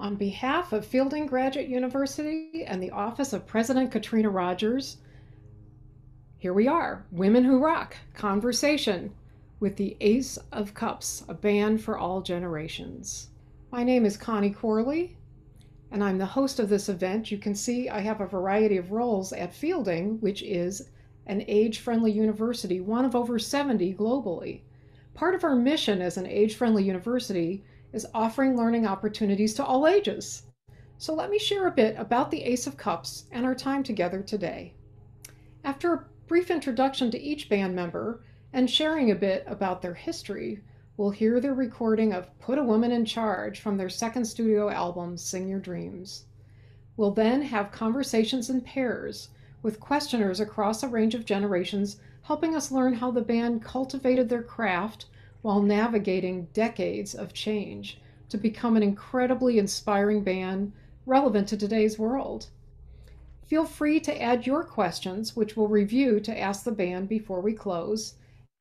On behalf of Fielding Graduate University and the Office of President Katrina Rogers, here we are, Women Who Rock Conversation with the Ace of Cups, a band for all generations. My name is Connie Corley, and I'm the host of this event. You can see I have a variety of roles at Fielding, which is an age friendly university, one of over 70 globally. Part of our mission as an age friendly university is offering learning opportunities to all ages. So let me share a bit about the Ace of Cups and our time together today. After a brief introduction to each band member and sharing a bit about their history, we'll hear their recording of Put a Woman in Charge from their second studio album, Sing Your Dreams. We'll then have conversations in pairs with questioners across a range of generations, helping us learn how the band cultivated their craft while navigating decades of change to become an incredibly inspiring band relevant to today's world. Feel free to add your questions, which we'll review to ask the band before we close.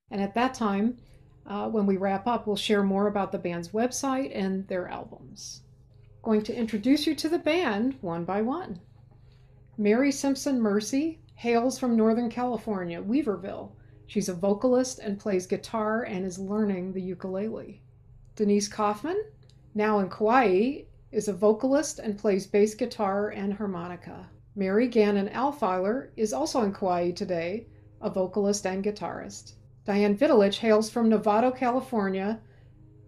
And at that time, uh, when we wrap up, we'll share more about the band's website and their albums. Going to introduce you to the band one by one. Mary Simpson Mercy hails from Northern California, Weaverville. She's a vocalist and plays guitar and is learning the ukulele. Denise Kaufman, now in Kauai, is a vocalist and plays bass guitar and harmonica. Mary Gannon Alfiler is also in Kauai today, a vocalist and guitarist. Diane Vitalich hails from Novato, California,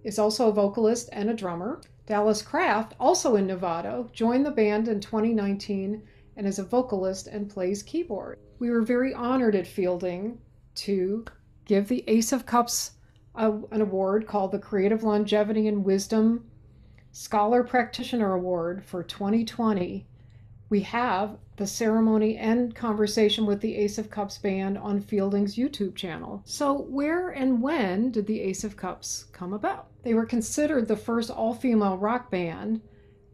is also a vocalist and a drummer. Dallas Kraft, also in Novato, joined the band in 2019 and is a vocalist and plays keyboard. We were very honored at Fielding to give the Ace of Cups a, an award called the Creative Longevity and Wisdom Scholar Practitioner Award for 2020. We have the ceremony and conversation with the Ace of Cups band on Fielding's YouTube channel. So, where and when did the Ace of Cups come about? They were considered the first all female rock band,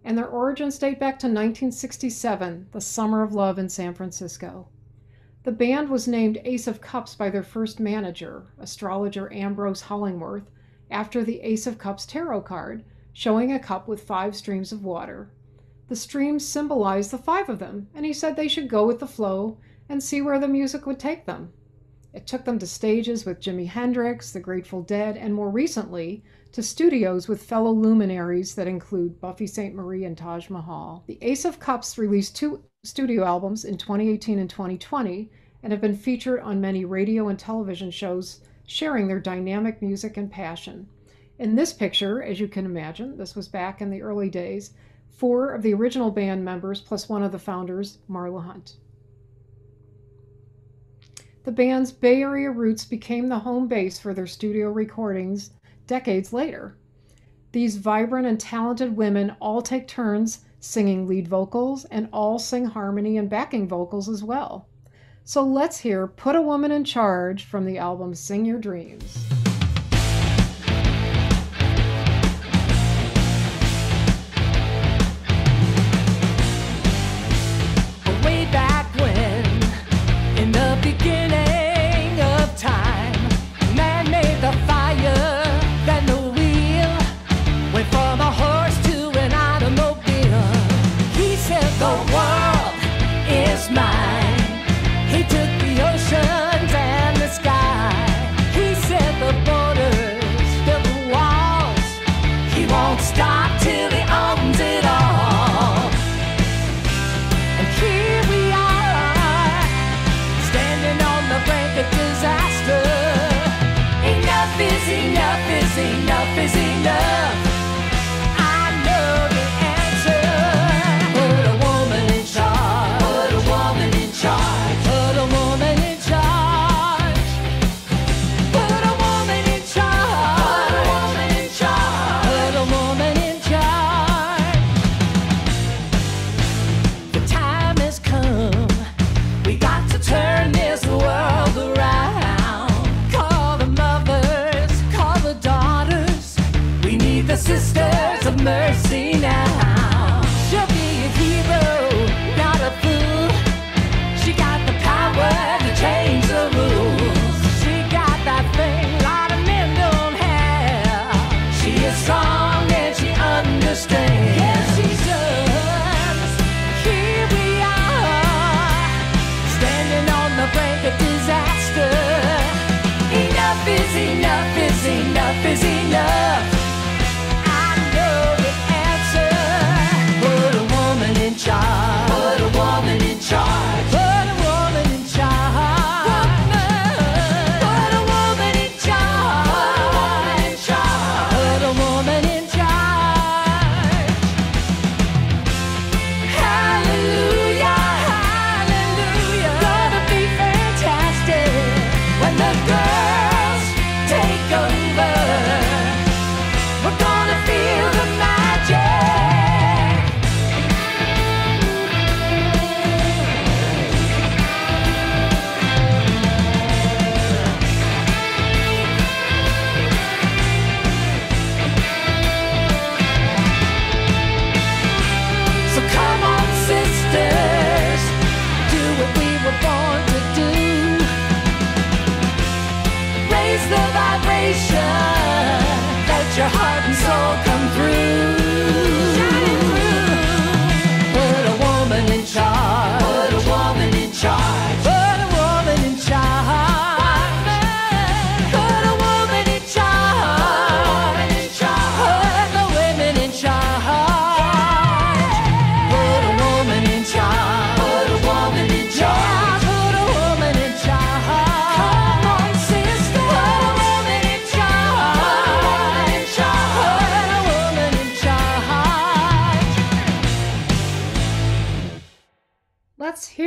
and their origins date back to 1967, the Summer of Love in San Francisco. The band was named Ace of Cups by their first manager, astrologer Ambrose Hollingworth, after the Ace of Cups tarot card, showing a cup with five streams of water. The streams symbolized the five of them, and he said they should go with the flow and see where the music would take them. It took them to stages with Jimi Hendrix, the Grateful Dead, and more recently, to studios with fellow luminaries that include Buffy Sainte-Marie and Taj Mahal. The Ace of Cups released two studio albums in 2018 and 2020 and have been featured on many radio and television shows sharing their dynamic music and passion. In this picture, as you can imagine, this was back in the early days, four of the original band members plus one of the founders, Marla Hunt. The band's Bay Area roots became the home base for their studio recordings decades later. These vibrant and talented women all take turns singing lead vocals and all sing harmony and backing vocals as well. So let's hear Put a Woman in Charge from the album Sing Your Dreams.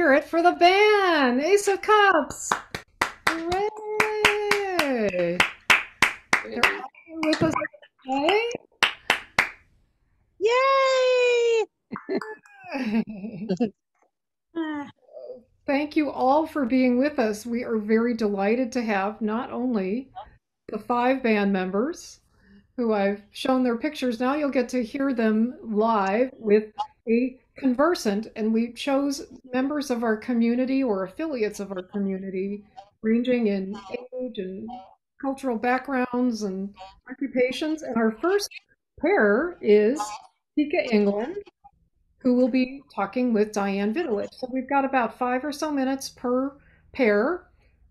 For the band, Ace of Cups. Hooray! They're with us today. Yay! Thank you all for being with us. We are very delighted to have not only the five band members who I've shown their pictures, now you'll get to hear them live with a conversant, and we chose members of our community or affiliates of our community, ranging in age and cultural backgrounds and occupations. And our first pair is Tika England, who will be talking with Diane Vitalich. So we've got about five or so minutes per pair.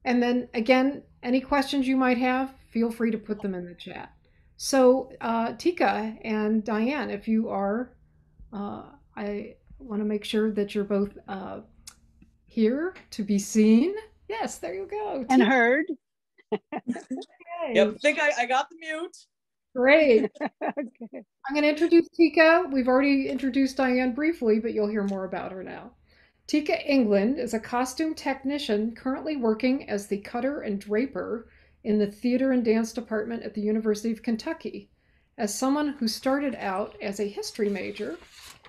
And then again, any questions you might have, feel free to put them in the chat. So, uh, Tika and Diane, if you are uh, I want to make sure that you're both uh, here to be seen. Yes, there you go. And heard. yep, I think I, I got the mute. Great. okay. I'm going to introduce Tika. We've already introduced Diane briefly, but you'll hear more about her now. Tika England is a costume technician currently working as the cutter and draper in the theater and dance department at the University of Kentucky. As someone who started out as a history major,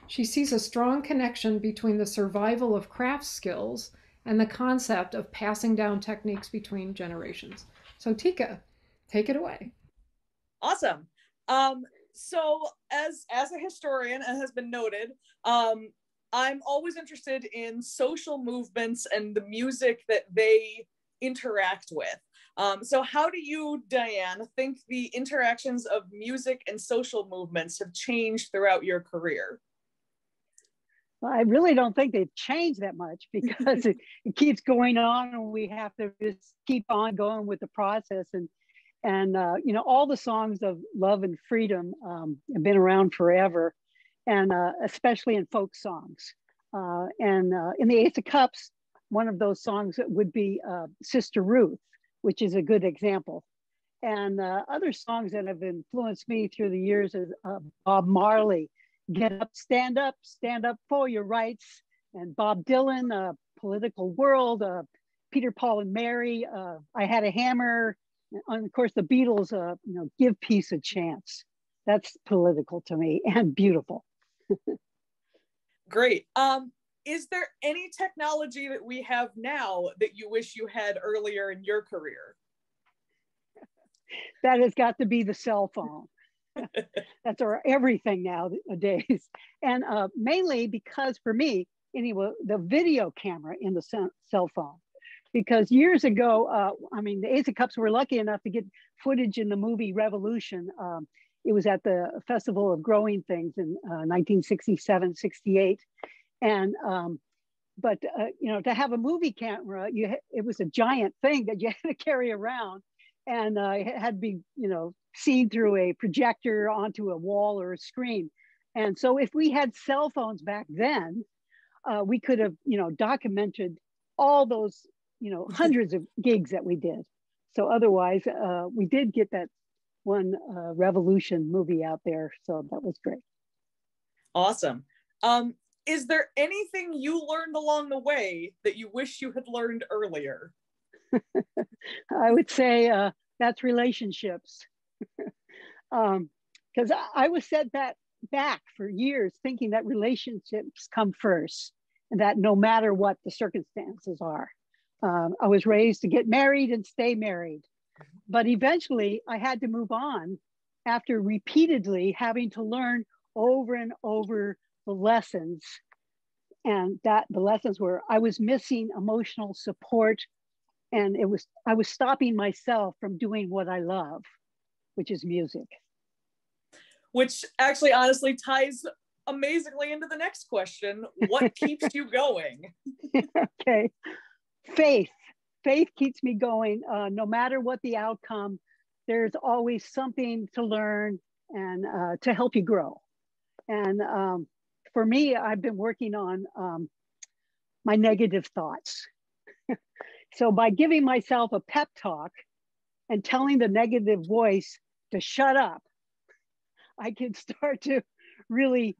she sees a strong connection between the survival of craft skills and the concept of passing down techniques between generations. So, Tika, take it away. Awesome. Um, so, as as a historian, and has been noted, um, I'm always interested in social movements and the music that they interact with. Um, so, how do you, Diane, think the interactions of music and social movements have changed throughout your career? Well, I really don't think they've changed that much because it, it, keeps going on, and we have to just keep on going with the process. And and uh, you know, all the songs of love and freedom um, have been around forever, and uh, especially in folk songs. Uh, and uh, in the Ace of Cups, one of those songs would be uh, Sister Ruth, which is a good example. And uh, other songs that have influenced me through the years is Bob Marley get up, stand up, stand up for your rights. And Bob Dylan, uh, Political World, uh, Peter, Paul, and Mary, uh, I Had a Hammer, and of course the Beatles, uh, you know, Give Peace a Chance. That's political to me and beautiful. Great. Um, is there any technology that we have now that you wish you had earlier in your career? that has got to be the cell phone. That's our everything nowadays. And uh, mainly because for me, anyway, the video camera in the cell phone. Because years ago, uh, I mean, the Ace of Cups were lucky enough to get footage in the movie Revolution. Um, it was at the Festival of Growing Things in uh, 1967, 68. And um, but uh, you know to have a movie camera you it was a giant thing that you had to carry around and uh, it had to be you know seen through a projector onto a wall or a screen. And so if we had cell phones back then, uh, we could have, you know, documented all those, you know, hundreds of gigs that we did. So otherwise, uh, we did get that one uh, Revolution movie out there. So that was great. Awesome. Um, is there anything you learned along the way that you wish you had learned earlier? I would say uh, that's relationships um, I, I was set that back for years thinking that relationships come first and that no matter what the circumstances are. Um, I was raised to get married and stay married. But eventually I had to move on after repeatedly having to learn over and over the lessons. And that the lessons were I was missing emotional support and it was I was stopping myself from doing what I love which is music. which actually honestly ties amazingly into the next question. What keeps you going? Okay. Faith. Faith keeps me going. Uh, no matter what the outcome there's always something to learn and uh, to help you grow. And um, for me i've been working on um, my negative thoughts. So by giving myself a pep talk and telling the negative voice to shut up i can start to really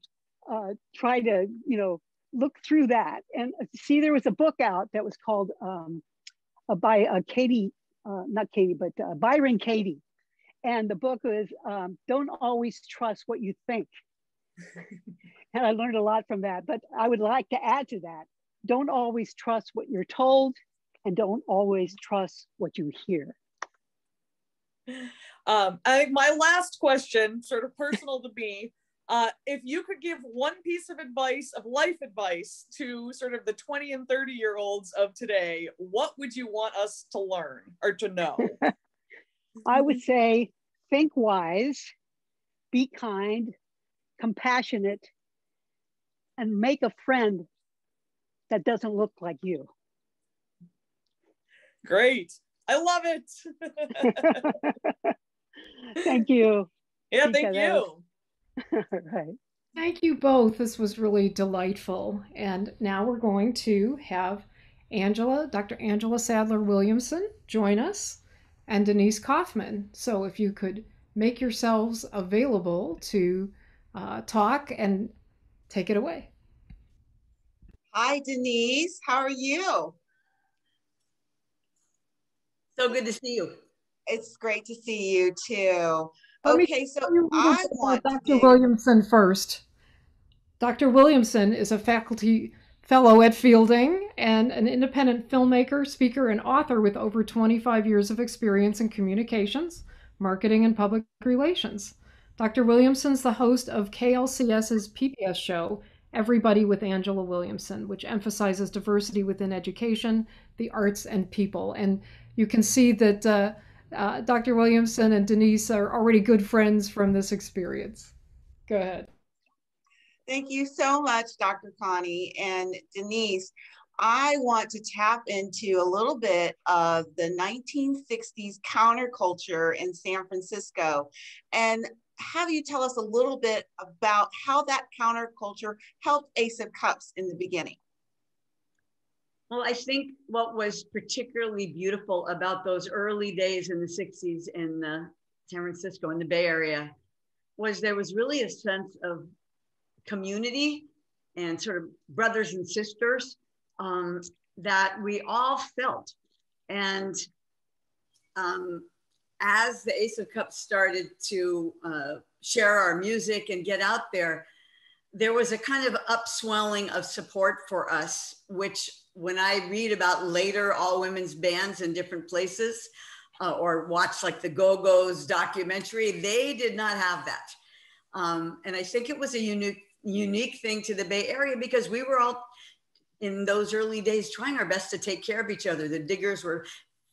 uh, try to, you know, look through that. And uh, see, there was a book out that was called um, uh, by uh, Katie, uh, not Katie, but uh, Byron Katie. And the book was um, Don't Always Trust What You Think. and I learned a lot from that. But I would like to add to that don't always trust what you're told and don't always trust what you hear. Um, I think my last question, sort of personal to me, uh, if you could give one piece of advice, of life advice, to sort of the 20 and 30 year olds of today, what would you want us to learn or to know? I would say think wise, be kind, compassionate, and make a friend that doesn't look like you. Great. I love it. thank you. Yeah, thank you. right. Thank you both. This was really delightful. And now we're going to have Angela, Dr. Angela Sadler Williamson, join us and Denise Kaufman. So if you could make yourselves available to uh, talk and take it away. Hi, Denise. How are you? So good to see you. It's great to see you too. Okay, so I want Dr. Williamson first. Dr. Williamson is a faculty fellow at Fielding and an independent filmmaker, speaker, and author with over 25 years of experience in communications, marketing, and public relations. Dr. Williamson's the host of KLCS's PBS show, Everybody with Angela Williamson, which emphasizes diversity within education, the arts, and people. And you can see that uh, uh, Dr. Williamson and Denise are already good friends from this experience. Go ahead. Thank you so much, Dr. Connie and Denise. I want to tap into a little bit of the 1960s counterculture in San Francisco and have you tell us a little bit about how that counterculture helped Ace of Cups in the beginning. Well, I think what was particularly beautiful about those early days in the 60s in uh, San Francisco, in the Bay Area, was there was really a sense of community and sort of brothers and sisters um, that we all felt. And um, as the Ace of Cups started to uh, share our music and get out there, there was a kind of upswelling of support for us, which when I read about later all women's bands in different places uh, or watch like the Go Go's documentary, they did not have that. Um, and I think it was a unique, unique thing to the Bay Area because we were all in those early days trying our best to take care of each other. The diggers were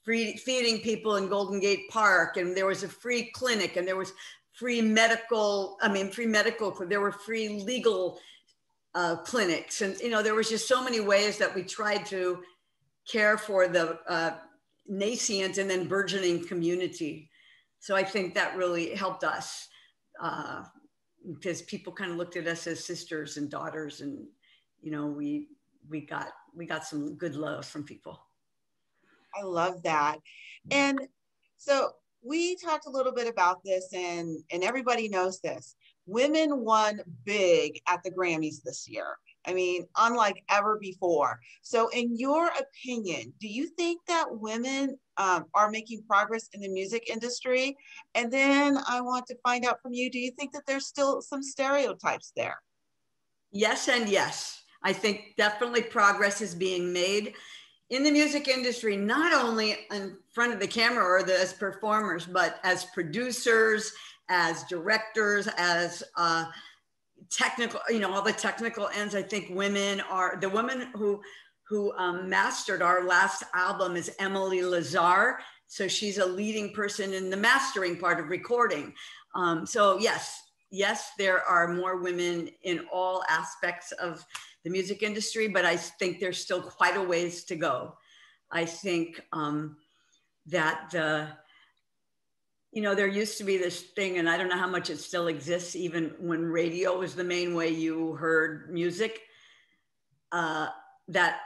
free, feeding people in Golden Gate Park, and there was a free clinic, and there was free medical, I mean, free medical, there were free legal uh, clinics. And, you know, there was just so many ways that we tried to care for the uh, nascent and then burgeoning community. So I think that really helped us uh, because people kind of looked at us as sisters and daughters and, you know, we, we got, we got some good love from people. I love that. And so we talked a little bit about this and and everybody knows this women won big at the grammys this year. I mean unlike ever before. So in your opinion do you think that women um, are making progress in the music industry? And then i want to find out from you do you think that there's still some stereotypes there? Yes and yes. I think definitely progress is being made in the music industry, not only in front of the camera or the, as performers, but as producers, as directors, as uh, technical, you know, all the technical ends. I think women are the women who who um, mastered our last album is Emily Lazar. So she's a leading person in the mastering part of recording. Um, so yes, yes, there are more women in all aspects of the music industry, but I think there's still quite a ways to go. I think um, that the, you know, there used to be this thing, and I don't know how much it still exists, even when radio was the main way you heard music, uh, that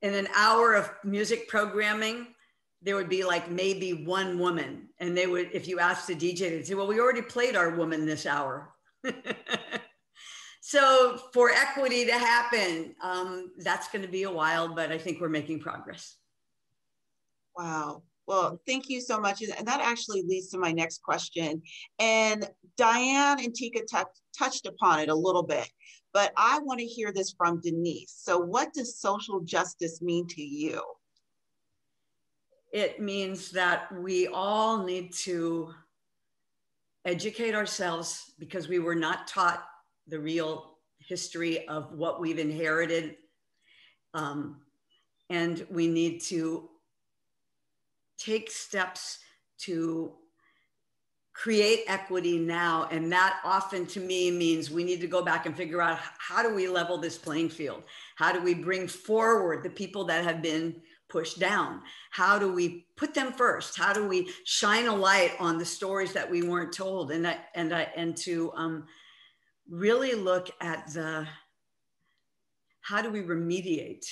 in an hour of music programming, there would be like maybe one woman. And they would, if you asked the DJ, they'd say, well, we already played our woman this hour. so for equity to happen, um, that's going to be a while, but I think we're making progress. Wow. Well, thank you so much. And that actually leads to my next question. And Diane and Tika touched upon it a little bit, but I want to hear this from Denise. So, what does social justice mean to you? It means that we all need to educate ourselves because we were not taught the real history of what we've inherited. Um, and we need to take steps to create equity now. And that often to me means we need to go back and figure out how do we level this playing field? How do we bring forward the people that have been pushed down? How do we put them first? How do we shine a light on the stories that we weren't told? And and and to um, really look at the how do we remediate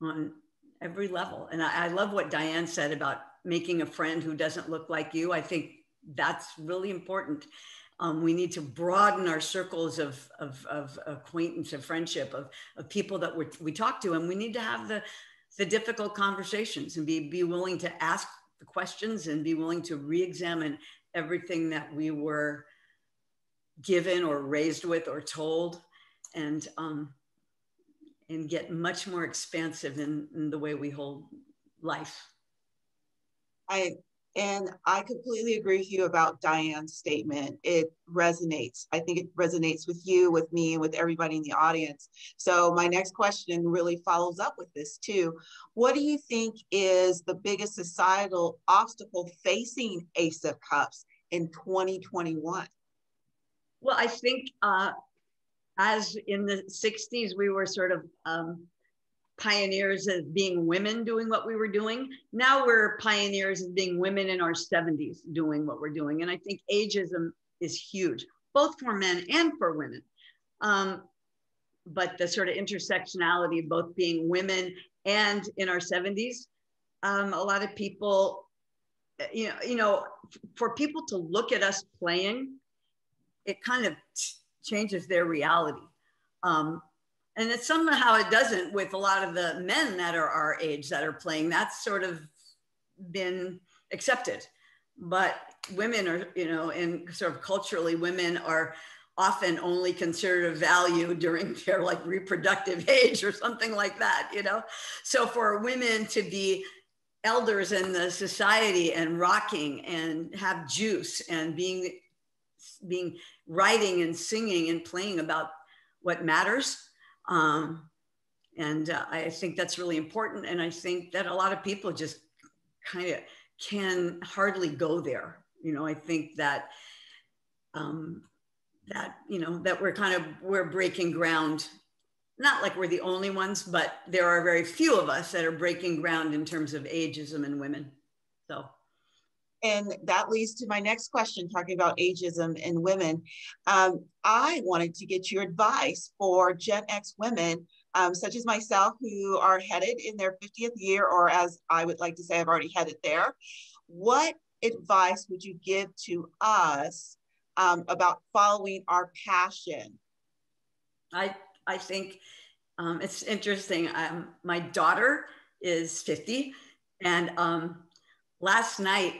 on every level? And I, I love what Diane said about making a friend who doesn't look like you. I think that's really important. Um, we need to broaden our circles of, of, of acquaintance, of friendship, of, of people that we we talk to. And we need to have the, the difficult conversations and be, be willing to ask the questions and be willing to re-examine everything that we were given or raised with or told and um, and get much more expansive in, in the way we hold life i and I completely agree with you about Diane's statement. It resonates. I think it resonates with you, with me, and with everybody in the audience. So, my next question really follows up with this too. What do you think is the biggest societal obstacle facing Ace of Cups in 2021? Well, I think uh, as in the 60s, we were sort of um, pioneers as being women doing what we were doing. Now we're pioneers as being women in our 70s doing what we're doing. And I think ageism is huge, both for men and for women. Um, but the sort of intersectionality, of both being women and in our 70s, um, a lot of people, you know, you know, for people to look at us playing, it kind of changes their reality. Um, and it somehow it doesn't with a lot of the men that are our age that are playing that's sort of been accepted but women are you know and sort of culturally women are often only considered of value during their like reproductive age or something like that you know so for women to be elders in the society and rocking and have juice and being being writing and singing and playing about what matters um, and uh, I think that's really important. And I think that a lot of people just kind of can hardly go there. You know, I think that um, that you know that we're kind of we're breaking ground. Not like we're the only ones, but there are very few of us that are breaking ground in terms of ageism in women. And that leads to my next question, talking about ageism in women. Um, I wanted to get your advice for Gen X women, um, such as myself, who are headed in their 50th year, or as I would like to say, I've already headed there. What advice would you give to us um, about following our passion? I, I think um, it's interesting. Um, my daughter is 50, and um, last night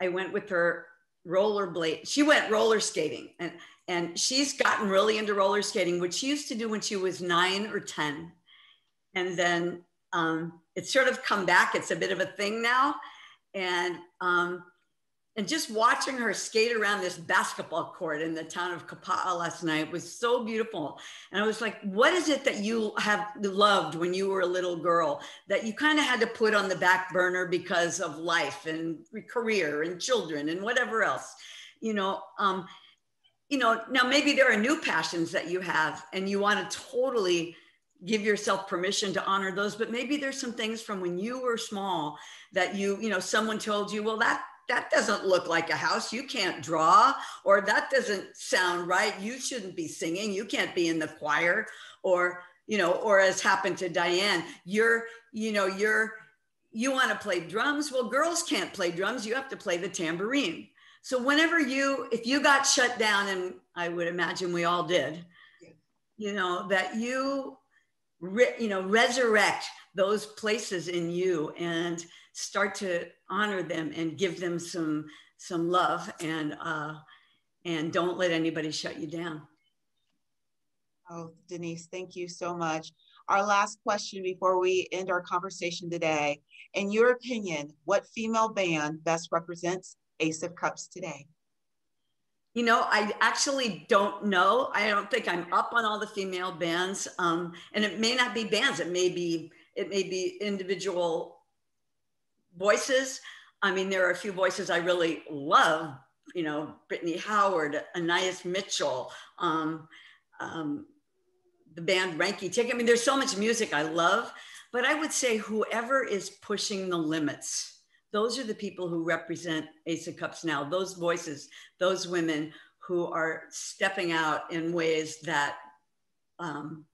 I went with her rollerblade. She went roller skating and and she's gotten really into roller skating, which she used to do when she was nine or 10. And then um, it's sort of come back. It's a bit of a thing now. And um, and just watching her skate around this basketball court in the town of Kapa'a last night was so beautiful. And I was like, what is it that you have loved when you were a little girl that you kind of had to put on the back burner because of life and career and children and whatever else, you know? Um, you know, now maybe there are new passions that you have and you want to totally give yourself permission to honor those, but maybe there's some things from when you were small that you, you know, someone told you, well, that that doesn't look like a house. You can't draw, or that doesn't sound right. You shouldn't be singing. You can't be in the choir, or you know, or as happened to Diane, you're, you know, you're you want to play drums. Well, girls can't play drums. You have to play the tambourine. So whenever you, if you got shut down, and I would imagine we all did, you know, that you, re, you know, resurrect those places in you and start to honor them and give them some some love and uh, and don't let anybody shut you down. Oh, Denise, thank you so much. Our last question before we end our conversation today. In your opinion, what female band best represents Ace of Cups today? You know, I actually don't know. I don't think I'm up on all the female bands, um, and it may not be bands. It may be it may be individual voices. I mean, there are a few voices I really love. You know, Brittany Howard, Anais Mitchell, um, um, the band Ranky Tick. I mean, there's so much music I love, but I would say whoever is pushing the limits those are the people who represent Ace of Cups now, those voices, those women who are stepping out in ways that um,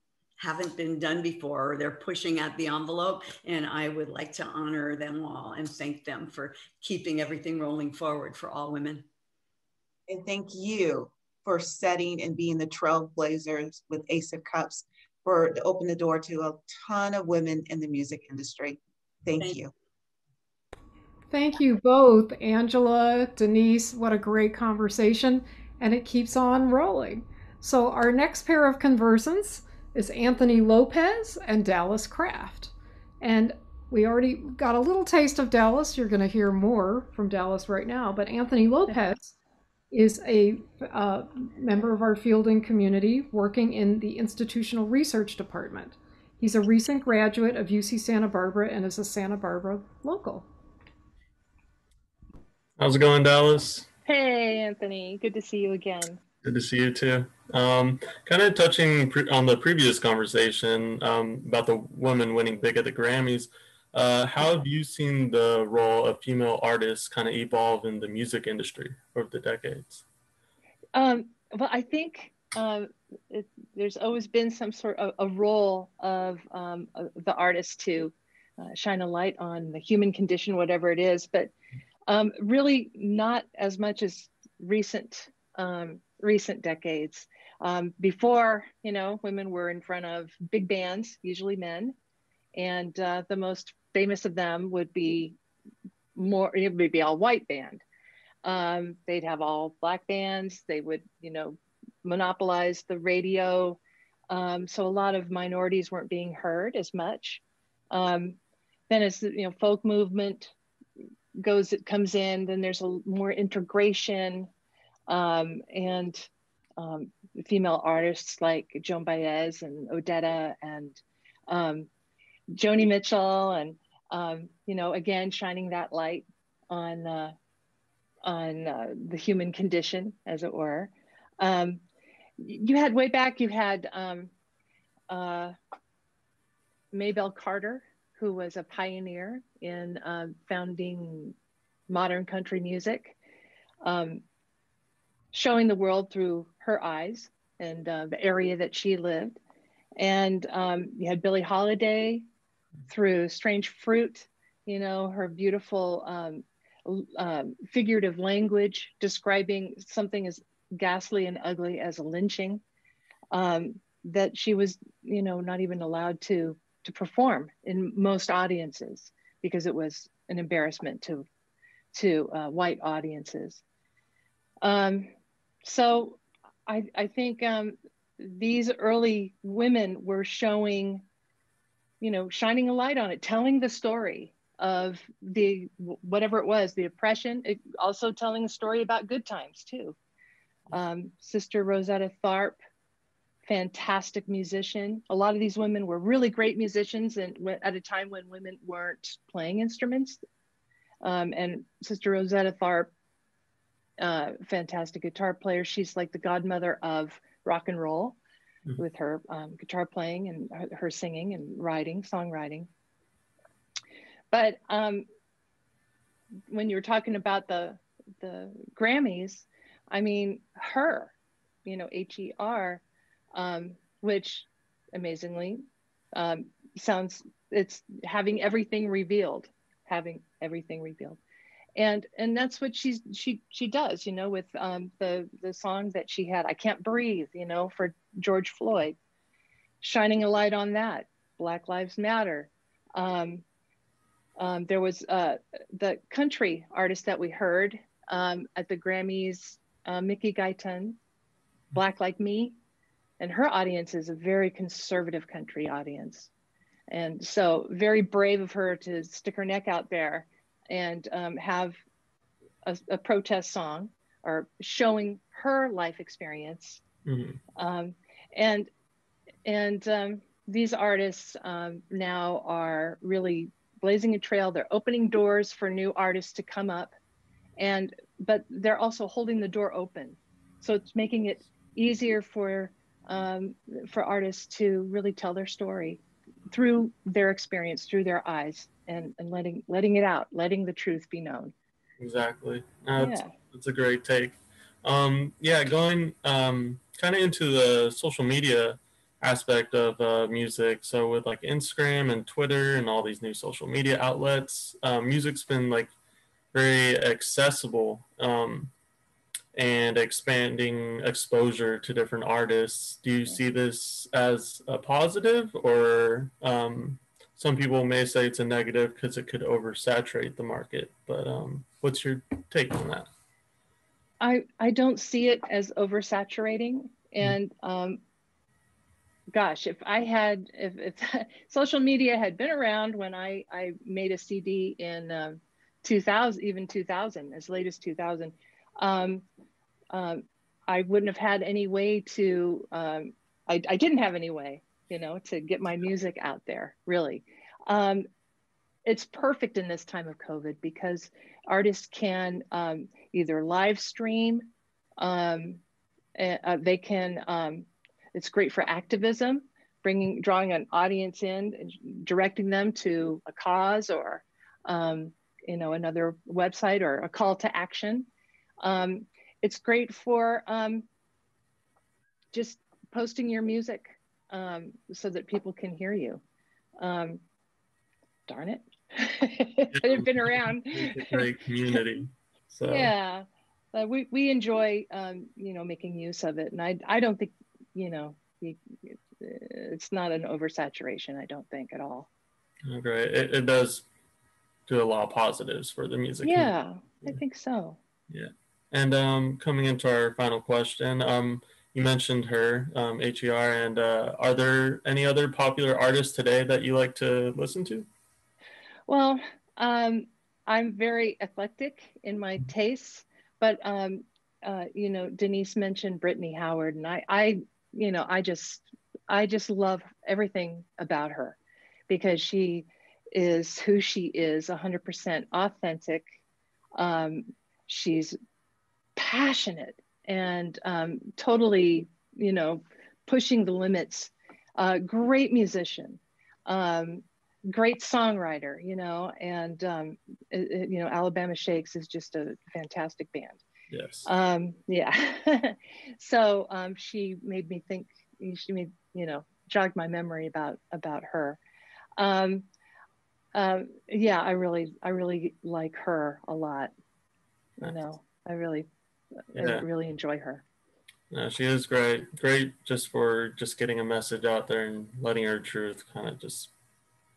haven't been done before, or they're pushing at the envelope. And I would like to honor them all and thank them for keeping everything rolling forward for all women. And thank you for setting and being the trailblazers with Ace of Cups for to open the door to a ton of women in the music industry. Thank, thank you. Thank you both, Angela, Denise. What a great conversation. And it keeps on rolling. So, our next pair of conversants is Anthony Lopez and Dallas Kraft. And we already got a little taste of Dallas. You're going to hear more from Dallas right now. But Anthony Lopez is a uh, member of our fielding community working in the institutional research department. He's a recent graduate of UC Santa Barbara and is a Santa Barbara local. How's it going, Dallas? Hey, Anthony. Good to see you again. Good to see you too. Um, kind of touching on the previous conversation um, about the women winning big at the Grammys. Uh, how have you seen the role of female artists kind of evolve in the music industry over the decades? Um, well, I think uh, it, there's always been some sort of a role of um, the artist to uh, shine a light on the human condition, whatever it is. But um, really, not as much as recent um, recent decades. Um, before, you know, women were in front of big bands, usually men, and uh, the most famous of them would be more. It would be all white band. Um, they'd have all black bands. They would, you know, monopolize the radio. Um, so a lot of minorities weren't being heard as much. Um, then as the you know folk movement goes it comes in then there's a more integration um, and um, female artists like joan baez and odetta and um, joni mitchell and um, you know again shining that light on uh, on uh, the human condition as it were. Um, you had way back you had um, uh, maybelle carter who was a pioneer in uh, founding modern country music, um, showing the world through her eyes and uh, the area that she lived. And um, you had Billie Holiday through Strange Fruit, you know, her beautiful um, um, figurative language describing something as ghastly and ugly as a lynching um, that she was, you know, not even allowed to to perform in most audiences because it was an embarrassment to to uh, white audiences. Um, so I, I think um, these early women were showing, you know, shining a light on it, telling the story of the whatever it was, the oppression. It, also telling a story about good times too. Um, Sister Rosetta Tharpe, fantastic musician. A lot of these women were really great musicians and at a time when women weren't playing instruments. Um, and Sister Rosetta Tharpe uh, fantastic guitar player. She's like the godmother of rock and roll mm-hmm. with her um, guitar playing and her, her, singing and writing, songwriting. But um, when you were talking about the the Grammys, I mean her, you know, H E R, um, which amazingly um, sounds it's having everything revealed, having everything revealed and and that's what she's she she does you know with um, the the song that she had i can't breathe you know for george floyd. Shining a light on that black lives matter. Um, um, there was uh, the country artist that we heard um, at the grammys uh, mickey guyton black like me. And her audience is a very conservative country audience. And so very brave of her to stick her neck out there and um, have a, a, protest song or showing her life experience. Mm-hmm. Um, and and um, these artists um, now are really blazing a trail. They're opening doors for new artists to come up, and but they're also holding the door open, so it's making it easier for um, for artists to really tell their story through their experience, through their eyes and, and letting letting it out, letting the truth be known. Exactly. Uh, yeah. That's, that's a great take. Um, yeah, going um, kind of into the social media aspect of uh, music. So with like Instagram and Twitter and all these new social media outlets, um, music's been like very accessible um, and expanding exposure to different artists. Do you see this as a positive or um, some people may say it's a negative because it could oversaturate the market. But um, what's your take on that? I I don't see it as oversaturating, and um, gosh, if I had if, if social media had been around when I I made a CD in um, 2000, even 2000, as late as 2000, um, um, I wouldn't have had any way to. Um, I, I didn't have any way you know, to get my music out there, really. Um, it's perfect in this time of COVID because artists can um, either live stream, um, uh, they can, um, it's great for activism, bringing, drawing an audience in, directing them to a cause or, um, you know, another website or a call to action. Um, it's great for just posting your music um, so that people can hear you. Um, darn it, had been around. It's a great community. So yeah, uh, we we enjoy um, you know making use of it, and I I don't think you know it's not an oversaturation. I don't think at all. Okay, it, it does do a lot of positives for the music. Yeah, community. I think so. Yeah, and um, coming into our final question, um, you mentioned her, um, HER, and uh, are there any other popular artists today that you like to listen to? Well, um, I'm very eclectic in my tastes, but um, uh, you know, Denise mentioned Brittany Howard, and I, I, you know, I just, I just love everything about her because she is who she is, 100% authentic. Um, she's passionate and um, totally, you know, pushing the limits. Uh, great musician, um, great songwriter, you know, and um, it, it, you know, Alabama Shakes is just a fantastic band. Yes. Um, yeah. so um, she made me think. She made you know jogged my memory about about her. Um, uh, yeah, I really I really like her a lot. You know, I really yeah. I really enjoy her. Yeah, she is great. Great just for just getting a message out there and letting her truth kind of just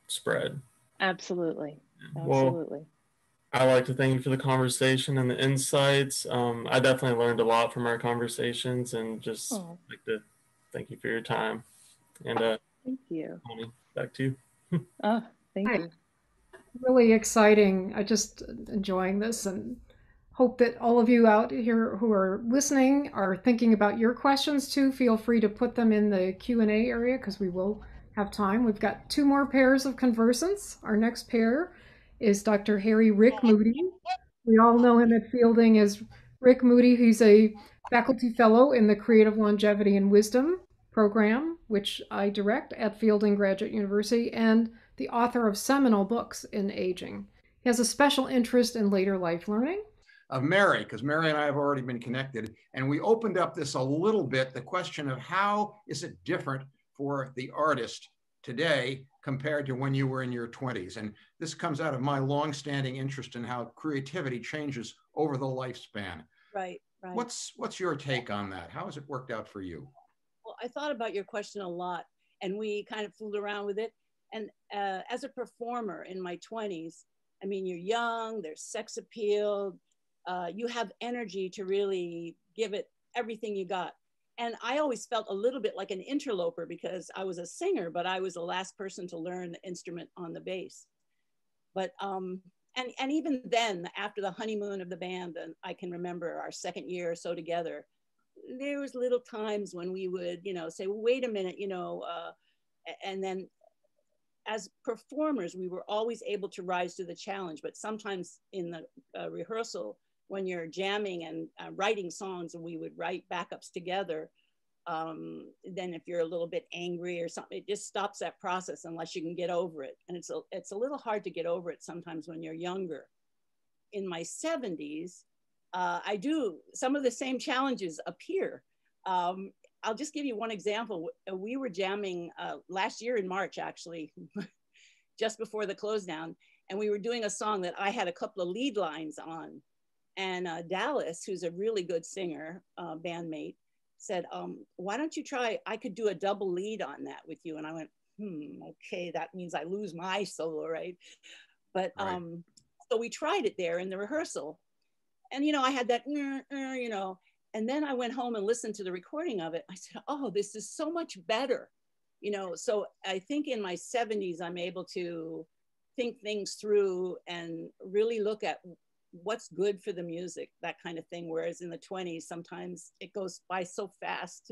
spread. Absolutely. Absolutely. Well, I like to thank you for the conversation and the insights. Um, I definitely learned a lot from our conversations and just oh. like to thank you for your time. And uh, thank you. back to you. oh, thank Hi. you. Really exciting. I just enjoying this and hope that all of you out here who are listening are thinking about your questions too. Feel free to put them in the Q&A area because we will have time. We've got two more pairs of conversants. Our next pair is Dr. Harry Rick Moody. We all know him at Fielding as Rick Moody, he's a faculty fellow in the Creative Longevity and Wisdom program, which I direct at Fielding Graduate University, and the author of seminal books in aging. He has a special interest in later life learning. Of Mary, because Mary and I have already been connected, and we opened up this a little bit the question of how is it different for the artist today compared to when you were in your 20s. And this comes out of my longstanding interest in how creativity changes over the lifespan. Right, right. What's what's your take on that? How has it worked out for you? Well, I thought about your question a lot, and we kind of fooled around with it. And uh, as a performer in my 20s, I mean, you're young, there's sex appeal, uh, you have energy to really give it everything you got. And I always felt a little bit like an interloper because I was a singer, but I was the last person to learn the instrument on the bass. But um, and and even then, after the honeymoon of the band, and I can remember our second year or so together, there was little times when we would, you know, say, "Wait a minute," you know, uh, and then as performers, we were always able to rise to the challenge. But sometimes in the uh, rehearsal, when you're jamming and uh, writing songs, and we would write backups together. Um, then if you're a little bit angry or something, it just stops that process unless you can get over it. And it's a, it's a little hard to get over it sometimes when you're younger. In my 70s, uh, I do some of the same challenges appear. Um, I'll just give you one example. We were jamming uh, last year in March, actually, just before the close down, and we were doing a song that I had a couple of lead lines on. And uh, Dallas, who's a really good singer, uh, bandmate, said, um, Why don't you try? I could do a double lead on that with you. And I went, Hmm, okay, that means I lose my solo, right? But right. um, so we tried it there in the rehearsal. And, you know, I had that, you know, and then I went home and listened to the recording of it. I said, oh, this is so much better. You know, so I think in my 70s, I'm able to think things through and really look at what's good for the music, that kind of thing. Whereas in the 20s, sometimes it goes by so fast,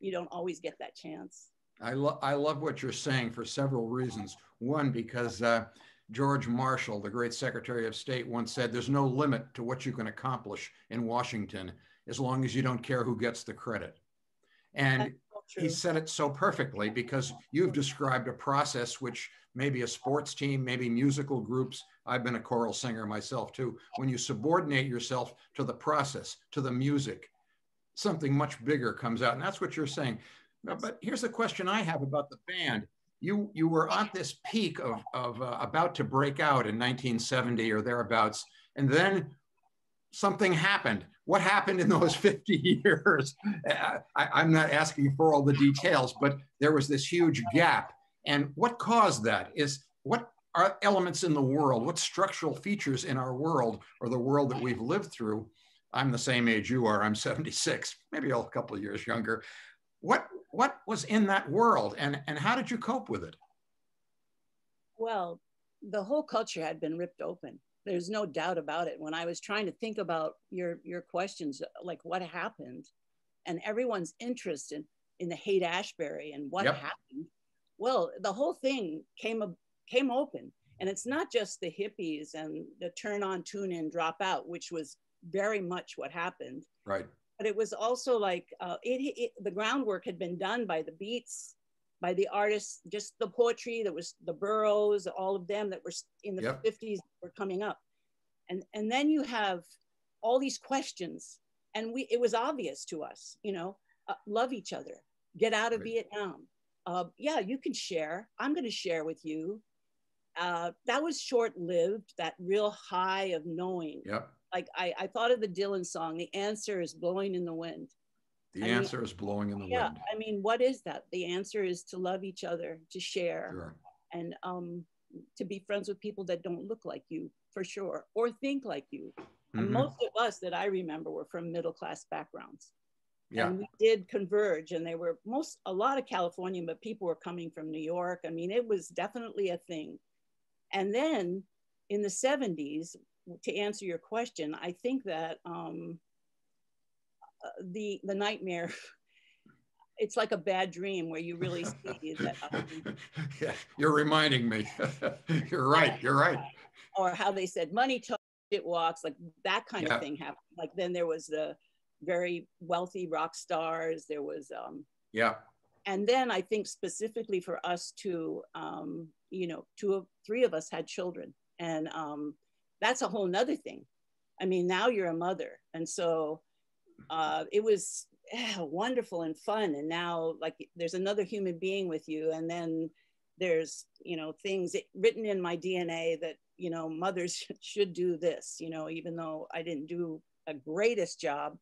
you don't always get that chance. I, lo- I love what you're saying for several reasons. One, because uh, George Marshall, the great Secretary of State, once said, There's no limit to what you can accomplish in Washington as long as you don't care who gets the credit. And he said it so perfectly because you've described a process which maybe a sports team, maybe musical groups. I've been a choral singer myself too. When you subordinate yourself to the process, to the music, something much bigger comes out. And that's what you're saying. But here's the question I have about the band. You, you were at this peak of, of uh, about to break out in 1970 or thereabouts. And then something happened. What happened in those 50 years? I, am not asking for all the details, but there was this huge gap. And what caused that is what are elements in the world, what structural features in our world or the world that we've lived through? I'm the same age you are, I'm 76, maybe a couple of years younger. What, what was in that world and, and how did you cope with it? Well, the whole culture had been ripped open there's no doubt about it. When i was trying to think about your your questions like what happened and everyone's interest in in the Haight-Ashbury and what yep. happened well the whole thing came came open. And it's not just the hippies and the turn on tune in drop out which was very much what happened. Right. But it was also like uh, it, it the groundwork had been done by the beats by the artists, just the poetry that was the Burroughs, all of them that were in the yep. 50s were coming up. And, and then you have all these questions. And we, it was obvious to us, you know, uh, love each other, get out of right. Vietnam. Uh, yeah, you can share. I'm going to share with you. Uh, that was short lived, that real high of knowing. Yep. Like I, I thought of the Dylan song, The Answer is Blowing in the Wind. The I answer mean, is blowing in the wind. yeah, wind. I mean, what is that? The answer is to love each other, to share, sure. and um, to be friends with people that don't look like you for sure, or think like you. Mm-hmm. And most of us that I remember were from middle class backgrounds. Yeah. And we did converge, and they were most a lot of Californian, but people were coming from New York. I mean, it was definitely a thing. And then in the 70s, to answer your question, I think that um, the the nightmare it's like a bad dream where you really see that um, yeah you're reminding me you're right you're right or how they said money walks, like that kind Yeah. of thing happened. Like then there was the very wealthy rock stars. There was, um, Yeah. and then I think specifically for us to, um, you know, two of three of us had children, and um, that's a whole nother thing. I mean, now you're a mother, and so uh, it was yeah, wonderful and fun. And now, like, there's another human being with you, and then there's you know things written in my DNA that you know mothers should do this. You know, even though I didn't do a greatest job,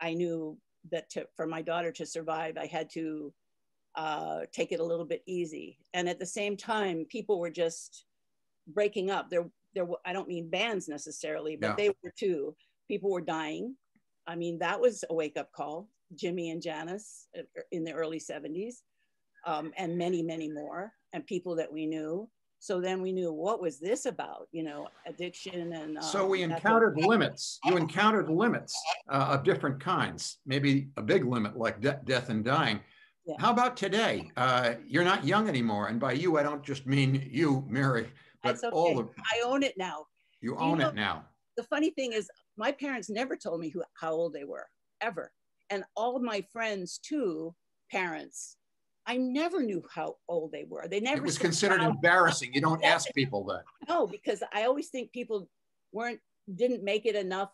I knew that to, for my daughter to survive, I had to uh, take it a little bit easy. And at the same time, people were just breaking up. There, there. I don't mean bands necessarily, but Yeah. they were too. People were dying. I mean, that was a wake up call. Jimi and Janis uh, in the early 70s, um, and many, many more, and people that we knew. So then we knew what was this about, you know, addiction and. Um, So we encountered limits. You encountered limits uh, of different kinds, maybe a big limit like de- death and dying. Yeah. How about today? Uh, you're not young anymore. And by you, I don't just mean you, Mary, but okay. all the, I own it now. you own know- it now. the funny thing is my parents never told me who, how old they were ever and all of my friends too parents i never knew how old they were they never It was considered how- embarrassing. You don't ask people that. no because i always think people weren't didn't make it enough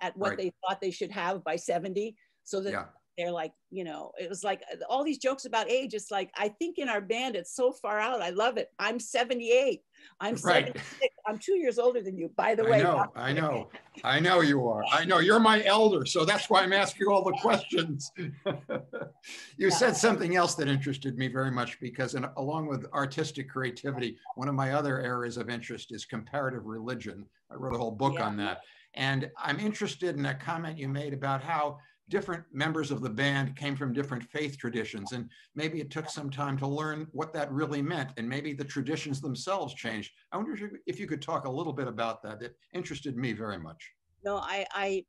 at what Right. they thought they should have by 70 so that Yeah. They're like you know it was like uh, all these jokes about age it's like i think in our band it's so far out i love it i'm 78 i'm Right. 76 i'm two years older than you by the I way know, I know, I know you are. I know you're my elder, so that's why I'm asking all the questions. you said something else that interested me very much because, in, along with artistic creativity, one of my other areas of interest is comparative religion. I wrote a whole book Yeah. on that, and I'm interested in a comment you made about how different members of the band came from different faith traditions and maybe it took some time to learn what that really meant and maybe the traditions themselves changed. I wonder if you, if you could talk a little bit about that. It interested me very much. No i i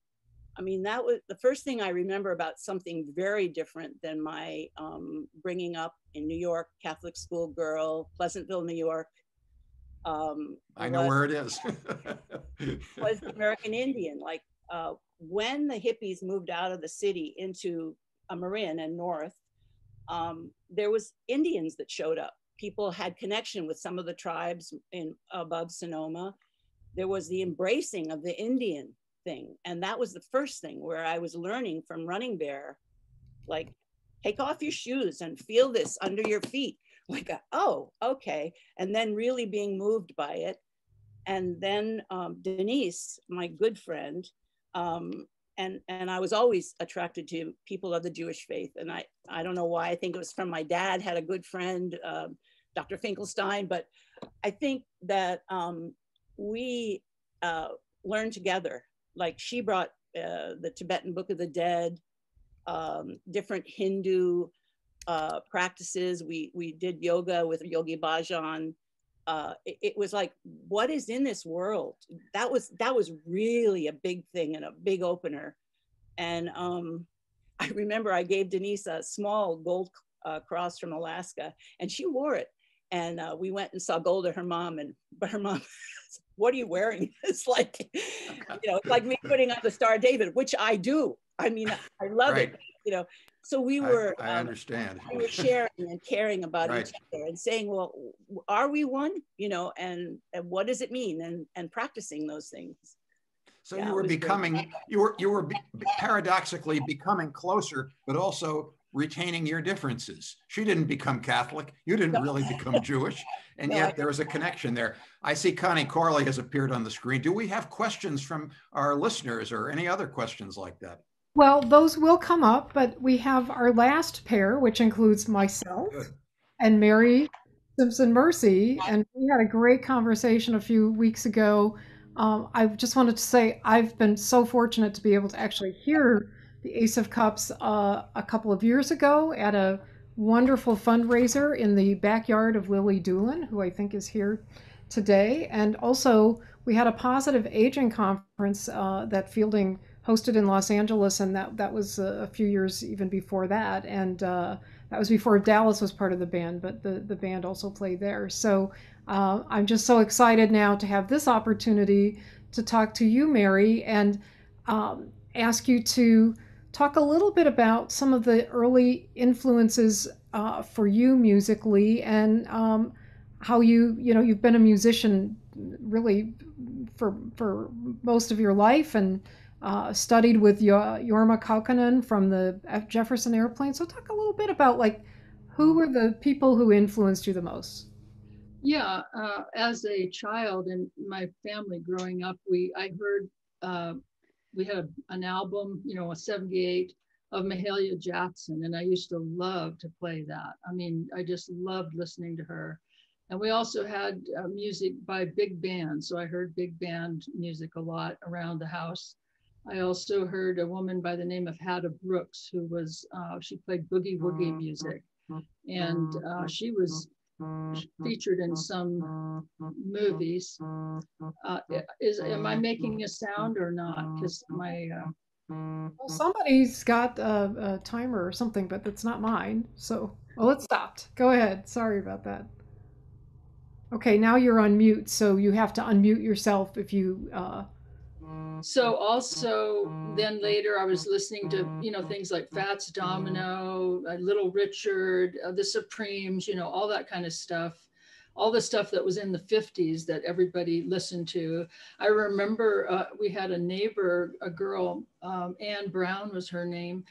i mean that was the first thing i remember about something very different than my um, bringing up in new york catholic school girl pleasantville new york um, i know was- where it is. was the American Indian. Like uh, when the hippies moved out of the city into a Marin and North, um, there was Indians that showed up. People had connection with some of the tribes in above Sonoma. There was the embracing of the Indian thing, and that was the first thing where I was learning from Running Bear, like take off your shoes and feel this under your feet. Like, oh, okay, and then really being moved by it and then um, Denise, my good friend, um, and and I was always attracted to people of the Jewish faith, and I I don't know why. I think it was from my dad had a good friend, um, Dr. Finkelstein, but I think that um, we uh, learned together. Like she brought uh, the Tibetan Book of the Dead, um, different Hindu uh, practices. We we did yoga with Yogi Bhajan uh, it, it was like, what is in this world? That was that was really a big thing and a big opener. And um, I remember I gave Denise a small gold uh, cross from Alaska, and she wore it. And uh, we went and saw gold Golda, her mom, and but her mom, what are you wearing? It's like, you know, it's like me putting on the Star David, which I do. I mean, I love Right. it. You know, so we were. I, um, understand. we were sharing and caring about Right. each other and saying well are we one? You know and, and what does it mean? And and practicing those things. So Yeah, you were becoming you were you were be, paradoxically becoming closer but also retaining your differences. She didn't become catholic. You didn't really become jewish. And No, yet there was a connection there. I see connie corley has appeared on the screen. Do we have questions from our listeners or any other questions like that Well, those will come up, but we have our last pair, which includes myself Good. and Mary Simpson Mercy. And we had a great conversation a few weeks ago. Um, I just wanted to say I've been so fortunate to be able to actually hear the Ace of Cups uh, a couple of years ago at a wonderful fundraiser in the backyard of Lily Doolin, who I think is here today. And also, we had a positive aging conference uh, that Fielding hosted in Los Angeles, and that that was a, few years even before that, and uh, that was before Dallas was part of the band, but the, the band also played there. So uh, I'm just so excited now to have this opportunity to talk to you, Mary, and um, ask you to talk a little bit about some of the early influences uh, for you musically and um, how you, you know, you've been a musician really for, for most of your life and uh, studied with Jorma Kaukonen from the Jefferson Airplane. So talk a little bit about like who were the people who influenced you the most. Yeah, uh, as a child in my family growing up, we I heard uh, we had an album, you know, a '78 of Mahalia Jackson, and I used to love to play that. I mean, I just loved listening to her. And we also had uh, music by big band, so I heard big band music a lot around the house. I also heard a woman by the name of Hadda Brooks, who was, uh, she played boogie woogie music. And uh, she was featured in some movies. Uh, is Am I making a sound or not? Because my. Uh, well, somebody's got a, a, timer or something, but it's not mine. So, well, it stopped. Go ahead. Sorry about that. Okay, now you're on mute, so you have to unmute yourself if you uh, so also then later I was listening to, you know, things like Fats Domino, uh, Little Richard, uh, the Supremes, you know, all that kind of stuff. All the stuff that was in the 50s that everybody listened to. I remember uh, we had a neighbor, a girl, um, Anne Brown was her name,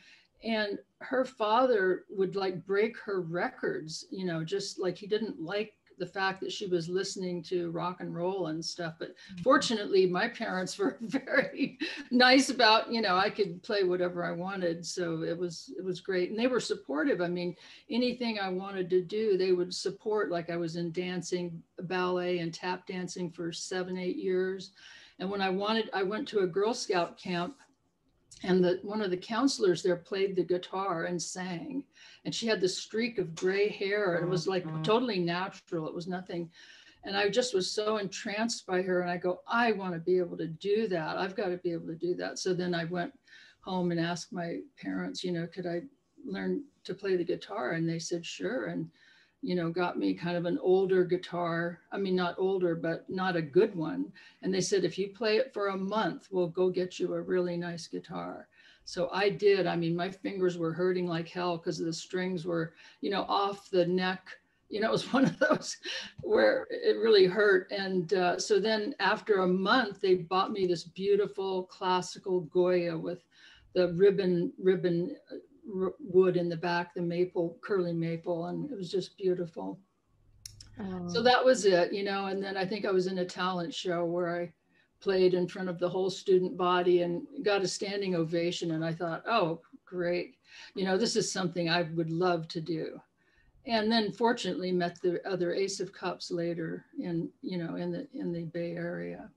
and her father would like break her records, you know, just like he didn't like the fact that she was listening to rock and roll and stuff. But mm-hmm. fortunately, my parents were very nice about, you know, I could play whatever I wanted. So it was it was great. And they were supportive. I mean, anything I wanted to do, they would support. Like I was in dancing, ballet and tap dancing for seven, eight years. And when I wanted, I went to a Girl Scout camp and the, one of the counselors there played the guitar and sang and she had this streak of gray hair and it was like mm-hmm. totally natural it was nothing. And i just was so entranced by her and i go i want to be able to do that i've got to be able to do that. So then i went home and asked my parents you know could i learn to play the guitar? And they said sure and you know got me kind of an older guitar i mean not older but not a good one and they said if you play it for a month we'll go get you a really nice guitar so I did. I mean, my fingers were hurting like hell because the strings were, you know, off the neck. You know, it was one of those where it really hurt. And uh, so then after a month, they bought me this beautiful classical Goya with the ribbon, ribbon uh, wood in the back, the maple, curly maple. And it was just beautiful. Um, so that was it, you know. And then I think I was in a talent show where I played in front of the whole student body and got a standing ovation. And I thought, oh, great. You know, this is something I would love to do. And then fortunately met the other Ace of Cups later in, you know, in the in the Bay Area.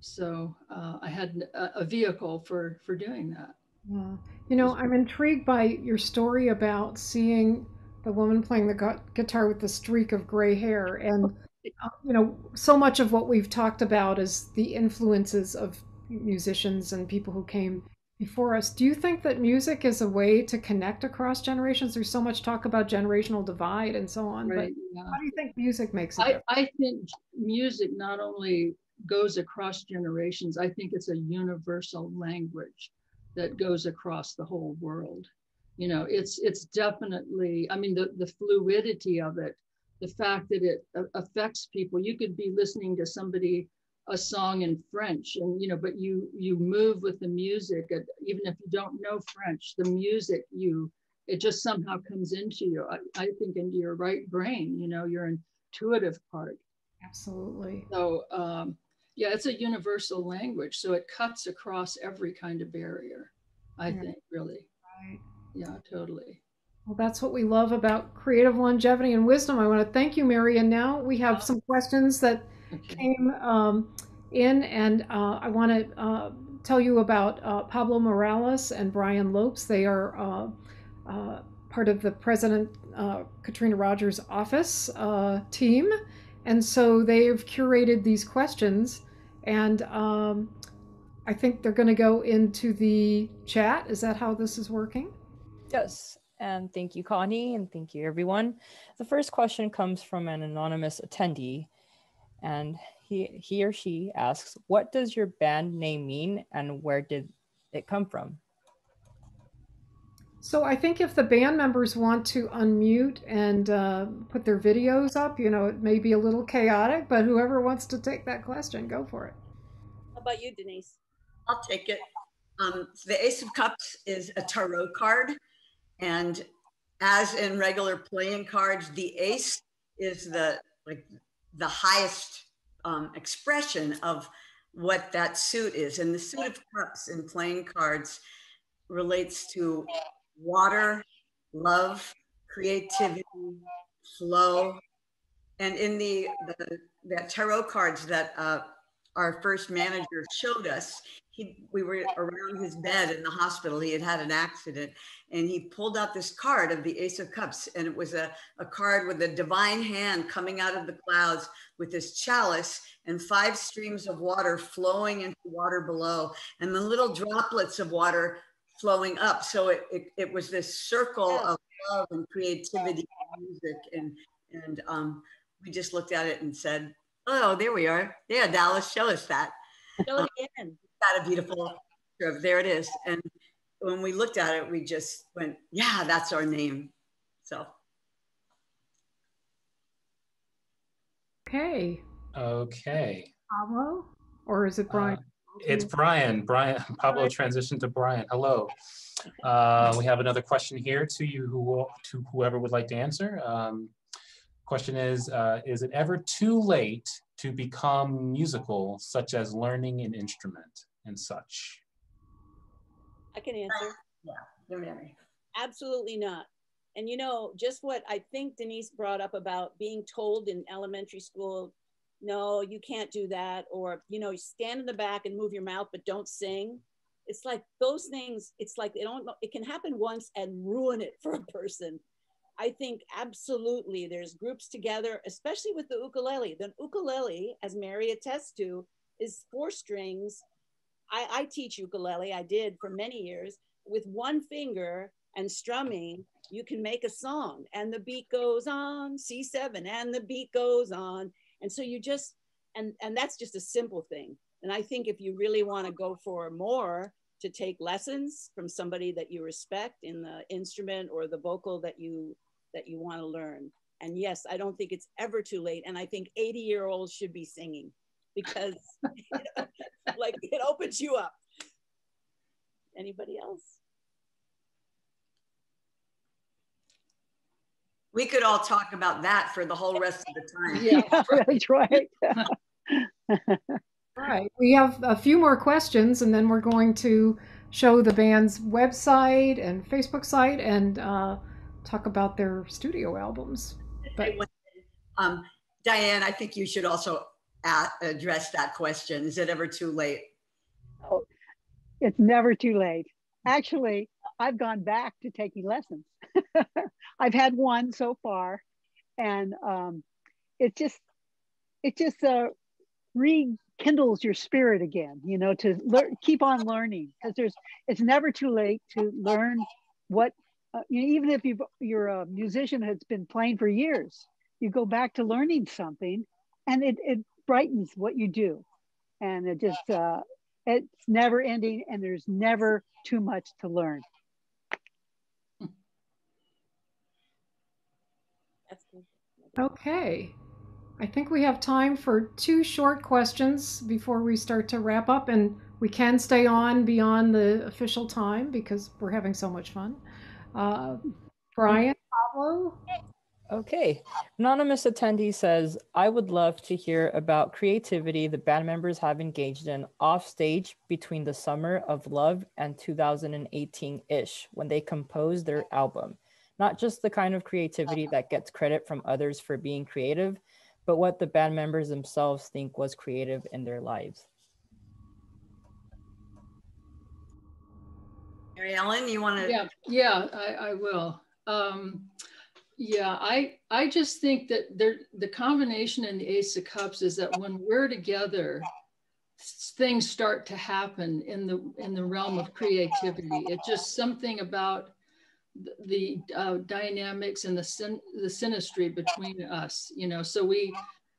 So uh, I had a, a, vehicle for for doing that. Yeah. You know, I'm intrigued by your story about seeing the woman playing the gu- guitar with the streak of gray hair and uh, you know, so much of what we've talked about is the influences of musicians and people who came before us. Do you think that music is a way to connect across generations? There's so much talk about generational divide and so on, right, but yeah. how do you think music makes it? I, I think music not only goes across generations, I think it's a universal language that goes across the whole world. You know, it's it's definitely, I mean, the, the fluidity of it the fact that it affects people. You could be listening to somebody a song in French, and you know, but you you move with the music, even if you don't know French. The music you it just somehow comes into you. I, I think into your right brain. You know, your intuitive part. Absolutely. So um, yeah, it's a universal language, so it cuts across every kind of barrier. I yeah. think really. Right. Yeah, totally. Well, that's what we love about creative longevity and wisdom. I want to thank you, Mary. And now we have some questions that came um, in, and uh, I want to uh, tell you about uh, Pablo Morales and Brian Lopes. They are uh, uh, part of the President uh, Katrina Rogers office team. And so they've curated these questions, and um, I think they're going to go into the chat. Is that how this is working? Yes. And thank you, Connie, and thank you, everyone. The first question comes from an anonymous attendee, and he, he or she asks, what does your band name mean and where did it come from? So I think if the band members want to unmute and uh, put their videos up, you know, it may be a little chaotic, but whoever wants to take that question, go for it. How about you, Denise? I'll take it. Um, the Ace of Cups is a tarot card. And as in regular playing cards, the ace is the like the highest um, expression of what that suit is. And the suit of cups in playing cards relates to water, love, creativity, flow. And in the, the, tarot cards that uh, our first manager showed us, he, we were around his bed in the hospital. He had had an accident and he pulled out this card of the Ace of Cups. And it was a, a card with a divine hand coming out of the clouds with this chalice and five streams of water flowing into water below and the little droplets of water flowing up. So it, it, it was this circle of love and creativity and music. And, and um, we just looked at it and said, oh, there we are. Yeah, Dallas, show us that. Show it again. Got a beautiful picture of, there it is. And when we looked at it, we just went, yeah, that's our name. So. Okay. Okay. Pablo, or is it Brian? Uh, it's Brian. Brian Pablo transitioned to Brian. Hello. Uh, we have another question here to you, who will, to whoever would like to answer. Um, question is: uh, Is it ever too late to become musical, such as learning an instrument and such? I can answer. Yeah, Absolutely not. And you know, just what I think Denise brought up about being told in elementary school no, you can't do that. Or, you know, you stand in the back and move your mouth, but don't sing. It's like those things, it's like they don't it can happen once and ruin it for a person. I think absolutely there's groups together, especially with the ukulele. The ukulele, as Mary attests to, is four strings. I, I teach ukulele, I did for many years. With one finger and strumming, you can make a song and the beat goes on, C7, and the beat goes on. And so you just, and, and that's just a simple thing. And I think if you really want to go for more, to take lessons from somebody that you respect in the instrument or the vocal that you that you want to learn. And yes, I don't think it's ever too late. And I think 80 year olds should be singing because like it opens you up. Anybody else? We could all talk about that for the whole rest of the time. Yeah, that's right. All right, we have a few more questions, and then we're going to show the band's website and Facebook site and uh, talk about their studio albums. But um, Diane, I think you should also address that question. Is it ever too late? Oh, it's never too late. Actually, I've gone back to taking lessons. I've had one so far, and um, it just it just uh, rekindles your spirit again. You know, to learn, keep on learning because there's it's never too late to learn what. Uh, you know, even if you you're a musician that's been playing for years, you go back to learning something, and it it brightens what you do, and it just uh, it's never ending, and there's never too much to learn. Okay. I think we have time for two short questions before we start to wrap up, and we can stay on beyond the official time because we're having so much fun. Uh, Brian, Pablo? Okay. Anonymous attendee says, I would love to hear about creativity the band members have engaged in off stage between the summer of love and 2018 ish when they composed their album not just the kind of creativity that gets credit from others for being creative, but what the band members themselves think was creative in their lives. Mary Ellen, you want to? Yeah, yeah, I, I will. Um, yeah, I I just think that there the combination in the Ace of Cups is that when we're together, things start to happen in the in the realm of creativity. It's just something about the uh, dynamics and the syn- the synastry between us. You know, so we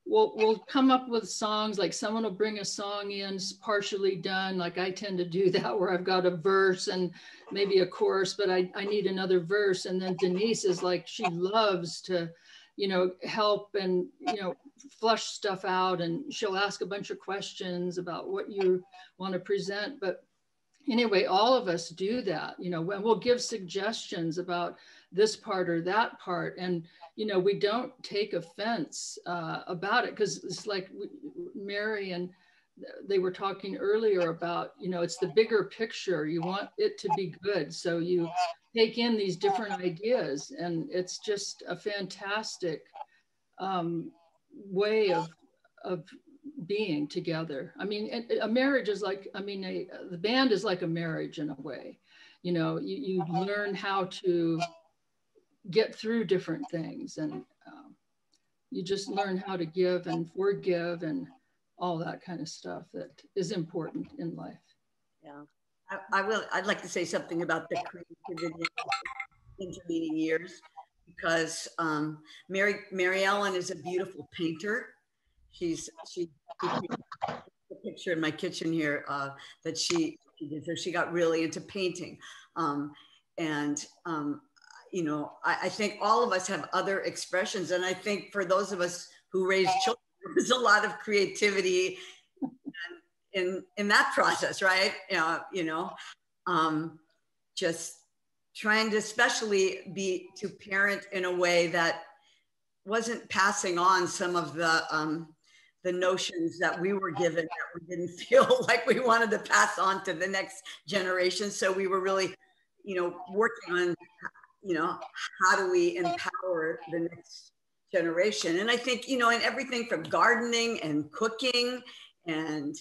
we'll we'll come up with songs like someone will bring a song in partially done like i tend to do that where i've got a verse and maybe a chorus but i, I need another verse and then denise is like she loves to you know help and you know flush stuff out and she'll ask a bunch of questions about what you want to present but anyway all of us do that you know and we'll give suggestions about this part or that part and you know we don't take offense uh, about it because it's like mary and they were talking earlier about you know it's the bigger picture you want it to be good so you take in these different ideas and it's just a fantastic um, way of of being together. I mean a marriage is like i mean a, the band is like a marriage in a way. You know you, you learn how to get through different things and um, you just learn how to give and forgive and all that kind of stuff that is important in life. Yeah. I, I will i'd like to say something about the creativity intervening years because um, mary mary ellen is a beautiful painter she's she, she a picture in my kitchen here uh, that she, she did so she got really into painting um, and um, you know, I, I, think all of us have other expressions. And I think for those of us who raise children, there's a lot of creativity in, in that process, right? Know, you know um, just trying to especially be to parent in a way that wasn't passing on some of the um, the notions that we were given that we didn't feel like we wanted to pass on to the next generation. So we were really, you know, working on you know, how do we empower the next generation? And I think, you know, in everything from gardening and cooking and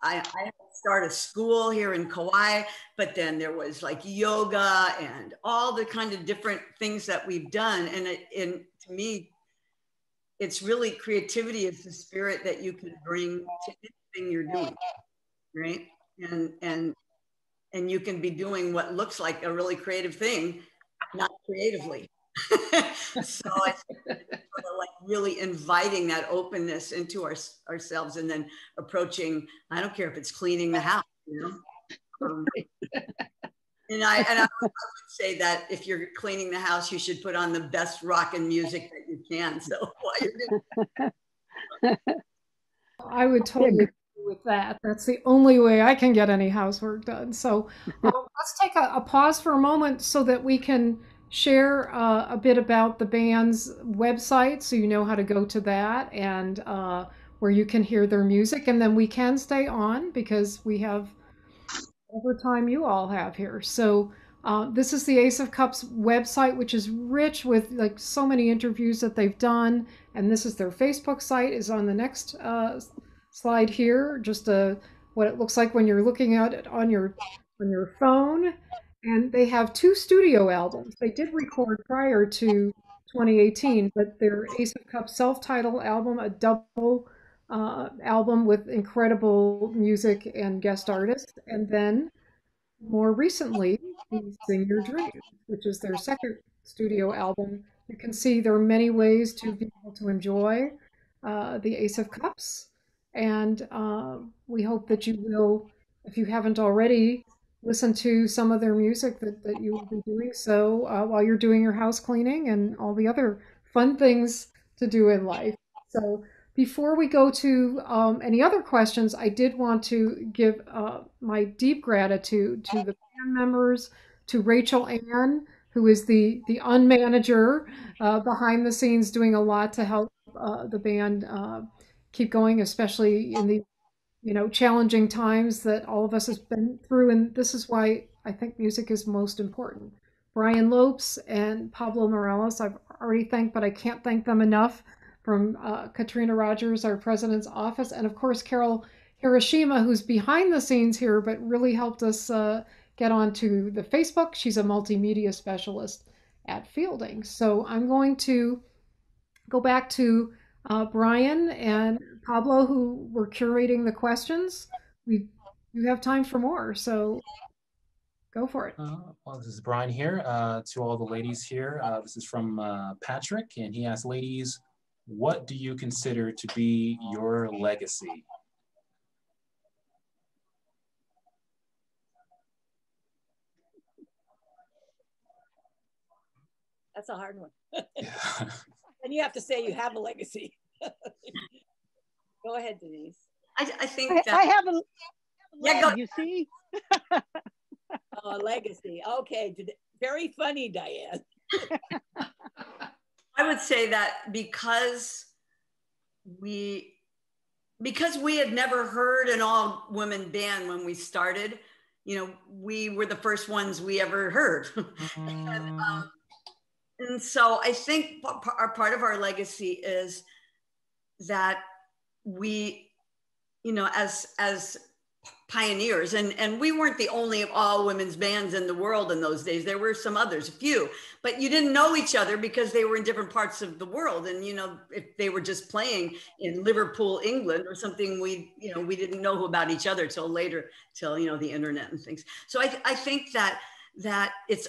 I, I started school here in Kauai, but then there was like yoga and all the kind of different things that we've done. And, it, and to me, it's really creativity is the spirit that you can bring to anything you're doing, right? And and and you can be doing what looks like a really creative thing not creatively. so I think sort of like really inviting that openness into our, ourselves and then approaching, I don't care if it's cleaning the house, you know? Um, Um, and I, and I, would say that if you're cleaning the house, you should put on the best rock and music that you can. So while you're doing I would totally agree with that. That's the only way I can get any housework done. So uh, let's take a, a, pause for a moment so that we can share uh, a bit about the band's website so you know how to go to that and uh, where you can hear their music. And then we can stay on because we have over time you all have here. So uh, this is the Ace of Cups website, which is rich with like so many interviews that they've done. And this is their Facebook site is on the next uh, slide here, just a, what it looks like when you're looking at it on your on your phone. And they have two studio albums. They did record prior to 2018, but their Ace of Cups self-titled album, a double uh, album with incredible music and guest artists, and then more recently, Sing Your Dream, which is their second studio album. You can see there are many ways to be able to enjoy uh, the Ace of Cups. And uh, we hope that you will, if you haven't already, listen to some of their music that, that you will be doing so uh, while you're doing your house cleaning and all the other fun things to do in life. So before we go to um, any other questions, I did want to give uh, my deep gratitude to the band members, to Rachel Ann, who is the the unmanager uh, behind the scenes, doing a lot to help uh, the band uh, keep going, especially in the you know challenging times that all of us has been through. And this is why I think music is most important. Brian Lopes and Pablo Morales, I've already thanked, but I can't thank them enough. From uh, Katrina Rogers, our president's office, and of course Carol Hiroshima, who's behind the scenes here, but really helped us uh, get onto the Facebook. She's a multimedia specialist at Fielding. So I'm going to go back to uh, Brian and Pablo, who were curating the questions. We do have time for more, so Go for it. Uh, well, this is Brian here. Uh, to all the ladies here, uh, this is from uh, Patrick, and he asks, ladies, what do you consider to be your legacy? That's a hard one. yeah. and you have to say you have a legacy. go ahead, Denise. I, I think I, that I have a Yeah, go- you see. Oh, legacy. Okay. Very funny, Diane. I would say that because we because we had never heard an all women band when we started, you know, we were the first ones we ever heard. and, um, and so I think our part of our legacy is that we, you know, as as pioneers and and we weren't the only of all women's bands in the world in those days. There were some others a few but you didn't know each other because they were in different parts of the world. And you know if they were just playing in liverpool england or something we you know we didn't know about each other till later till you know the internet and things. So i, I think that that it's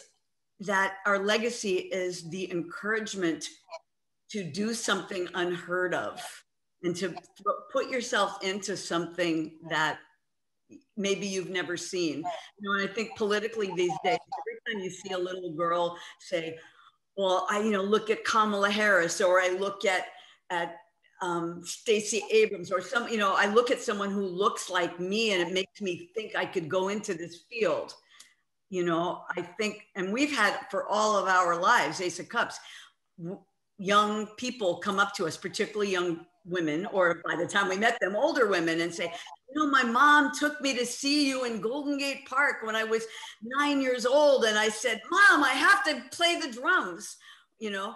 that our legacy is the encouragement to do something unheard of and to put yourself into something that maybe you've never seen. You know, and I think politically these days, every time you see a little girl say, "Well, I you know look at Kamala Harris," or I look at at um, Stacey Abrams, or some you know I look at someone who looks like me, and it makes me think I could go into this field. You know, I think, and we've had for all of our lives, Ace of Cups, w- young people come up to us, particularly young women, or by the time we met them, older women, and say, you know, my mom took me to see you in Golden Gate Park when I was nine years old. And I said, Mom, I have to play the drums, you know,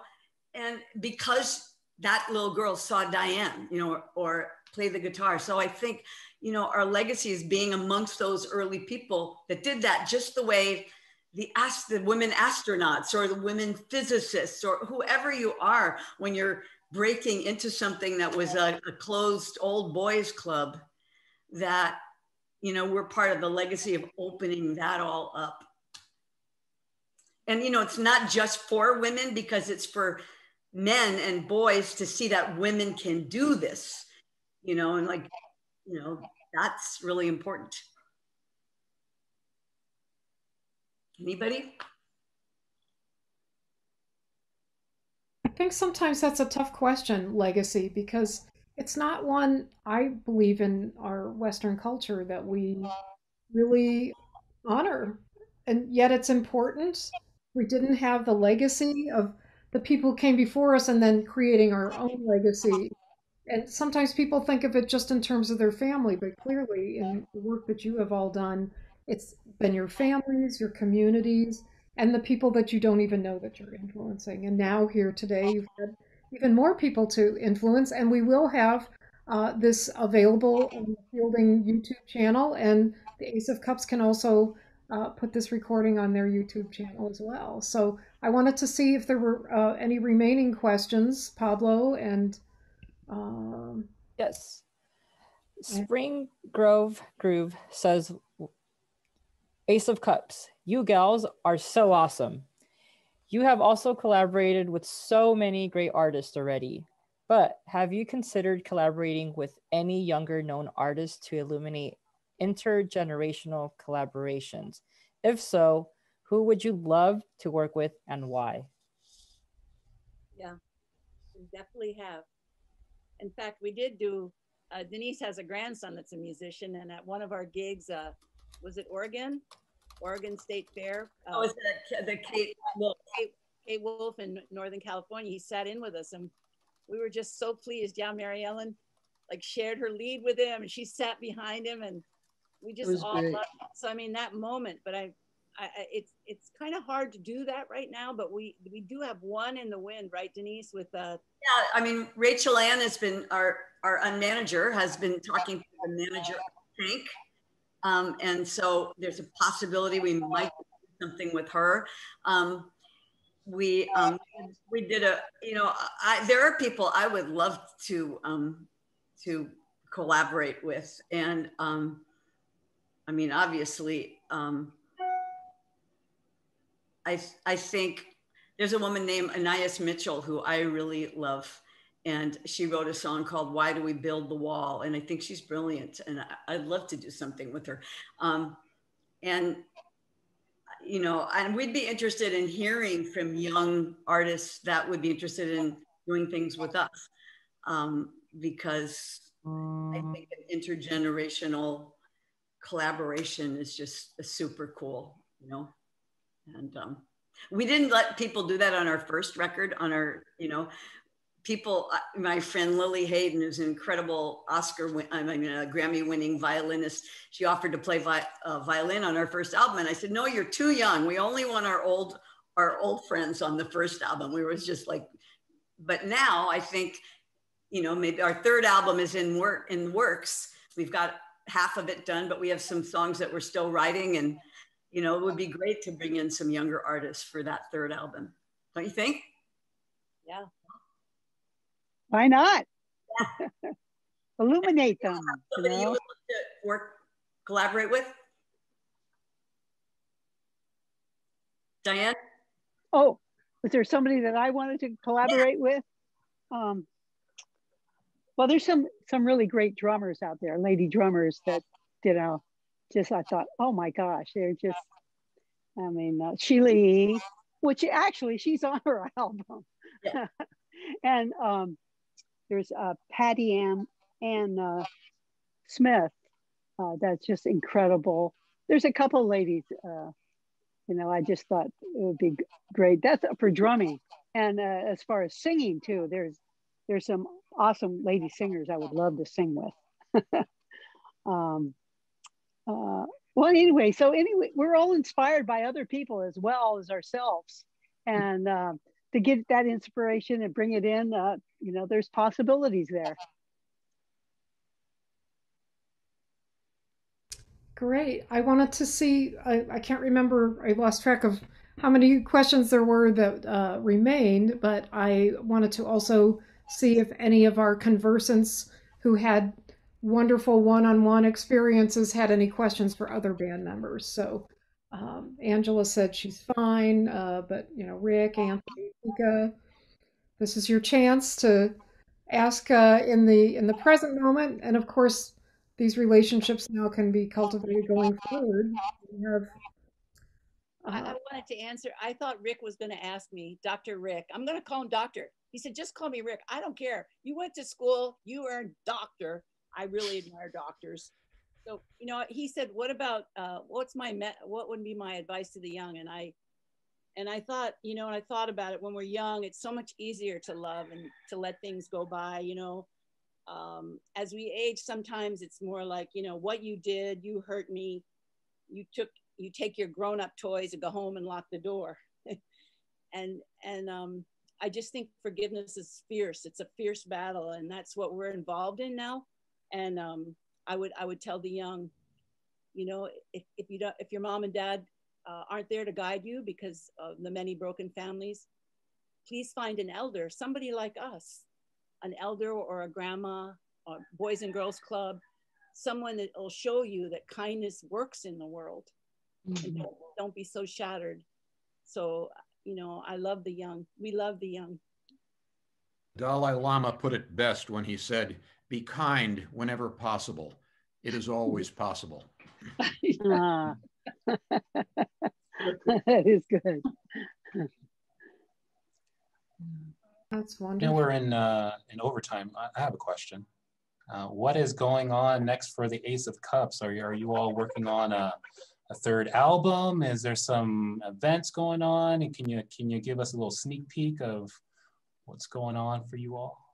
and because that little girl saw Diane, you know, or, or play the guitar. So I think, you know, our legacy is being amongst those early people that did that just the way the the women astronauts or the women physicists or whoever you are when you're breaking into something that was a, a closed old boys club that you know we're part of the legacy of opening that all up. And you know it's not just for women because it's for men and boys to see that women can do this you know and like you know that's really important. Anybody I think sometimes that's a tough question, legacy, because it's not one I believe in our Western culture that we really honor. And yet it's important. We didn't have the legacy of the people who came before us and then creating our own legacy. And sometimes people think of it just in terms of their family, but clearly in the work that you have all done, it's been your families, your communities, and the people that you don't even know that you're influencing. And now here today, you've had even more people to influence, and we will have uh, this available on the Fielding YouTube channel, and the Ace of Cups can also uh, put this recording on their YouTube channel as well. So I wanted to see if there were uh, any remaining questions, Pablo and. Um, Yes. Spring Grove Groove says, Ace of Cups, you gals are so awesome. You have also collaborated with so many great artists already, but have you considered collaborating with any younger known artists to illuminate intergenerational collaborations? If so, who would you love to work with and why? Yeah, we definitely have. In fact, we did do. Uh, Denise has a grandson that's a musician, and at one of our gigs, uh, was it Oregon, Oregon State Fair? Uh, oh it's the, the kate Wolf. Kate, Kate Wolf in Northern California. He sat in with us, and we were just so pleased. Yeah, Mary Ellen, like shared her lead with him, and she sat behind him, and we just all great. loved it. So I mean that moment, but I. I, I- it's it's kind of hard to do that right now, but we we do have one in the wind, right, Denise? With uh, Yeah, I mean, Rachel Ann has been our our manager has been talking to the manager of Tank, um, and so there's a possibility we might do something with her. Um, we um, we did a you know I, there are people I would love to um, to collaborate with, and um, I mean obviously um, I, I think there's a woman named Anais Mitchell who I really love. And she wrote a song called Why Do We Build the Wall? And I think she's brilliant. And I, would love to do something with her. Um, and, you know, and we'd be interested in hearing from young artists that would be interested in doing things with us. Um, because I think an intergenerational collaboration is just a super cool, you know? And um, we didn't let people do that on our first record, on our, you know, people, uh, my friend Lili Haydn, who's an incredible Oscar, I mean, a Grammy winning violinist, she offered to play vi uh, violin on our first album. And I said, no, you're too young. We only want our old, our old friends on the first album. We were just like, but now I think, you know, maybe our third album is in work in works. We've got half of it done, but we have some songs that we're still writing and you know, it would be great to bring in some younger artists for that third album. Don't you think? Yeah. Why not? Yeah. Illuminate them. Somebody you, know? you would to work, collaborate with? Diane? Oh, was there somebody that I wanted to collaborate yeah. with? Um, well, there's some some really great drummers out there, lady drummers that you know just I thought, oh my gosh, they're just, I mean, uh, Sheila, which actually she's on her album, yeah. and um, there's uh, Patty Ann and uh, Smith. Uh, that's just incredible. There's a couple ladies, uh, you know, I just thought it would be great. That's for drumming, and uh, as far as singing too, there's there's some awesome lady singers I would love to sing with. um, uh, well, anyway, so anyway, we're all inspired by other people as well as ourselves. And uh, to get that inspiration and bring it in, uh, you know, there's possibilities there. Great. I wanted to see, I, I can't remember, I lost track of how many questions there were that uh, remained, but I wanted to also see if any of our conversants who had wonderful one-on-one experiences had any questions for other band members. So um, Angela said she's fine, uh, but you know, Rick, Anthony, Tika, this is your chance to ask uh, in the in the present moment, and of course, these relationships now can be cultivated going forward. Have. Uh, I, I wanted to answer. I thought Rick was going to ask me, Dr. Rick. I'm going to call him Doctor. He said, just call me Rick. I don't care. You went to school, you earned doctor. I really admire doctors. So, you know, he said, what about, uh, what's my, met? what would be my advice to the young? And I, and I thought, you know, and I thought about it when we're young, it's so much easier to love and to let things go by, you know, um, as we age, sometimes it's more like, you know, what you did, you hurt me, you took, you take your grown up toys and go home and lock the door. and, and, um, I just think forgiveness is fierce. It's a fierce battle. And that's what we're involved in now and um, I would I would tell the young, you know, if, if you don't if your mom and dad uh, aren't there to guide you because of the many broken families, please find an elder, somebody like us, an elder or a grandma, or boys and girls club, someone that will show you that kindness works in the world. Mm-hmm. And don't, don't be so shattered. So, you know, I love the young. We love the young. Dalai Lama put it best when he said, be kind whenever possible. It is always possible. ah. that is good. That's wonderful. Now we're in uh, in overtime. I have a question. Uh, what is going on next for the Ace of Cups? Are you, are you all working on a, a third album? Is there some events going on? And can you can you give us a little sneak peek of what's going on for you all?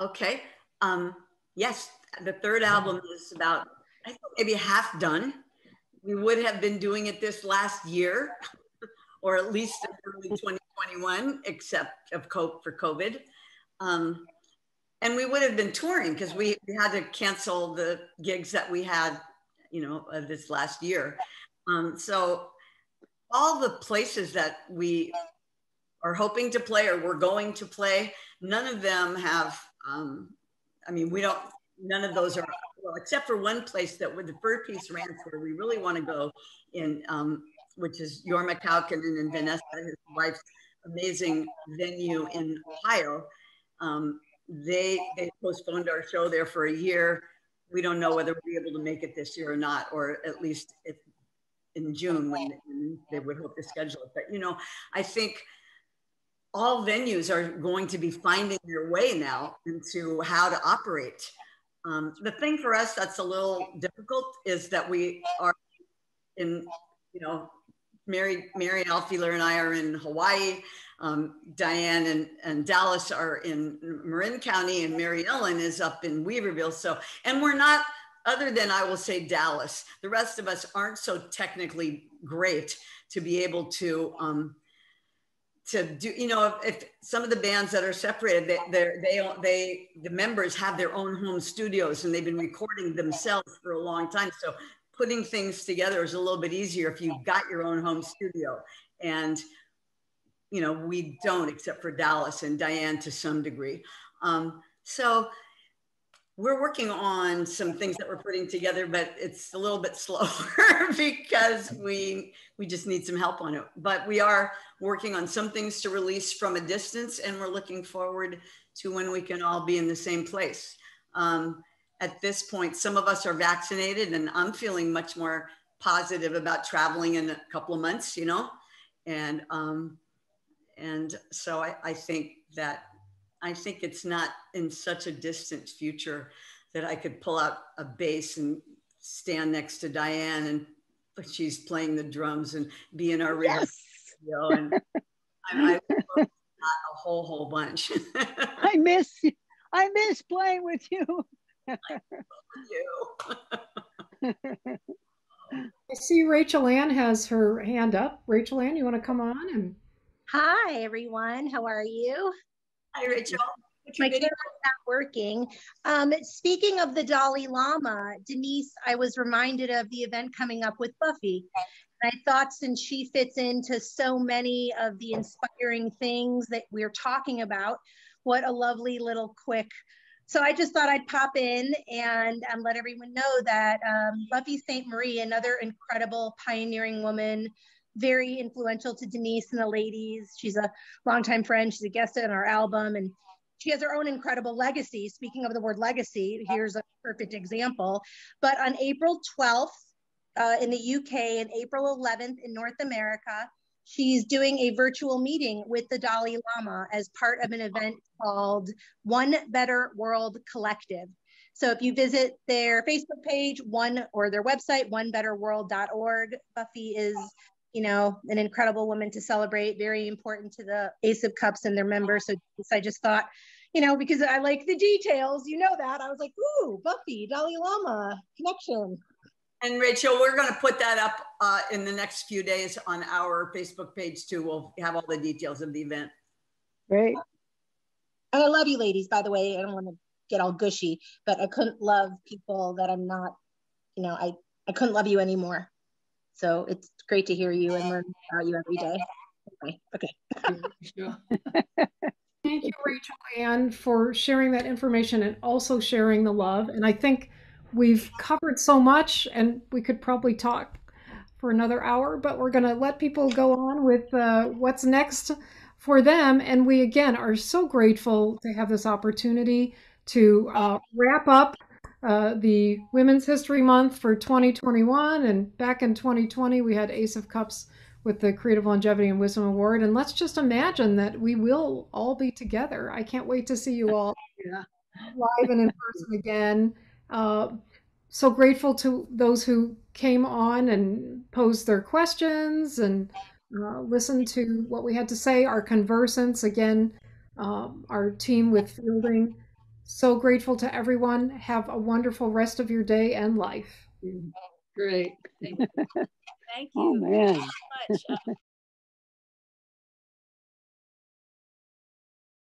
Okay. Um, yes, the third album is about, I think maybe half done. We would have been doing it this last year, or at least early 2021, except of cope for COVID. Um, and we would have been touring because we, we, had to cancel the gigs that we had, you know, uh, this last year. Um, so all the places that we are hoping to play or we're going to play, none of them have um, I mean, we don't, none of those are, well, except for one place that with the Fur Peace Ranch where we really want to go in, um, which is Jorma Kaukonen and Vanessa, his wife's amazing venue in Ohio. Um, they they postponed our show there for a year. We don't know whether we'll be able to make it this year or not, or at least if in June when they would hope to schedule it. But you know, I think all venues are going to be finding their way now into how to operate. Um, the thing for us that's a little difficult is that we are in, you know, Mary, Mary Alfiler and I are in Hawaii. Um, Diane and, and Dallas are in Marin County, and Mary Ellen is up in Weaverville. So, and we're not, other than I will say Dallas, the rest of us aren't so technically great to be able to um, to do you know if, if, some of the bands that are separated they they they the members have their own home studios and they've been recording themselves for a long time. So putting things together is a little bit easier if you've got your own home studio. And you know we don't except for dallas and diane to some degree. Um, so we're working on some things that we're putting together, but it's a little bit slower because we we just need some help on it. But we are working on some things to release from a distance, and we're looking forward to when we can all be in the same place. Um, at this point, some of us are vaccinated, and I'm feeling much more positive about traveling in a couple of months. You know, and um, and so I, I think that I think it's not in such a distant future that I could pull out a bass and stand next to Diane and she's playing the drums and be in our yes. Studio. And I, I not a whole whole bunch. I miss I miss playing with you. you. I see Rachel Ann has her hand up. Rachel Ann, you want to come on and Hi everyone, how are you? Hi, Rachel. My camera's not working. Um, speaking of the Dalai Lama, Denise, I was reminded of the event coming up with Buffy. I thought since she fits into so many of the inspiring things that we're talking about, what a lovely little quick. So I just thought I'd pop in and um, let everyone know that um, Buffy Sainte-Marie, another incredible pioneering woman, very influential to Denise and the ladies. She's a longtime friend. She's a guest on our album and she has her own incredible legacy. Speaking of the word legacy, here's a perfect example. But on April 12th uh, in the UK and April 11th in North America, she's doing a virtual meeting with the Dalai Lama as part of an event called One Better World Collective. So if you visit their Facebook page, one or their website, onebetterworld.org, Buffy is you know, an incredible woman to celebrate, very important to the Ace of Cups and their members. So I just thought, you know, because I like the details, you know that. I was like, ooh, Buffy, Dalai Lama connection. And Rachel, we're going to put that up uh, in the next few days on our Facebook page too. We'll have all the details of the event. Great. And I love you ladies, by the way. I don't want to get all gushy, but I couldn't love people that I'm not, you know, I, I couldn't love you anymore. So it's great to hear you and learn about you every day. Okay. okay. Thank you, Rachel Ann, for sharing that information and also sharing the love. And I think we've covered so much, and we could probably talk for another hour, but we're going to let people go on with uh, what's next for them. And we, again, are so grateful to have this opportunity to uh, wrap up uh, the Women's History Month for 2021. And back in 2020, we had Ace of Cups with the Creative Longevity and Wisdom Award. And let's just imagine that we will all be together. I can't wait to see you all yeah. live and in person again. Uh, so grateful to those who came on and posed their questions and uh, listened to what we had to say. Our conversants, again, uh, our team with fielding. So grateful to everyone. Have a wonderful rest of your day and life. Great. Thank you. Thank you oh, man. so much.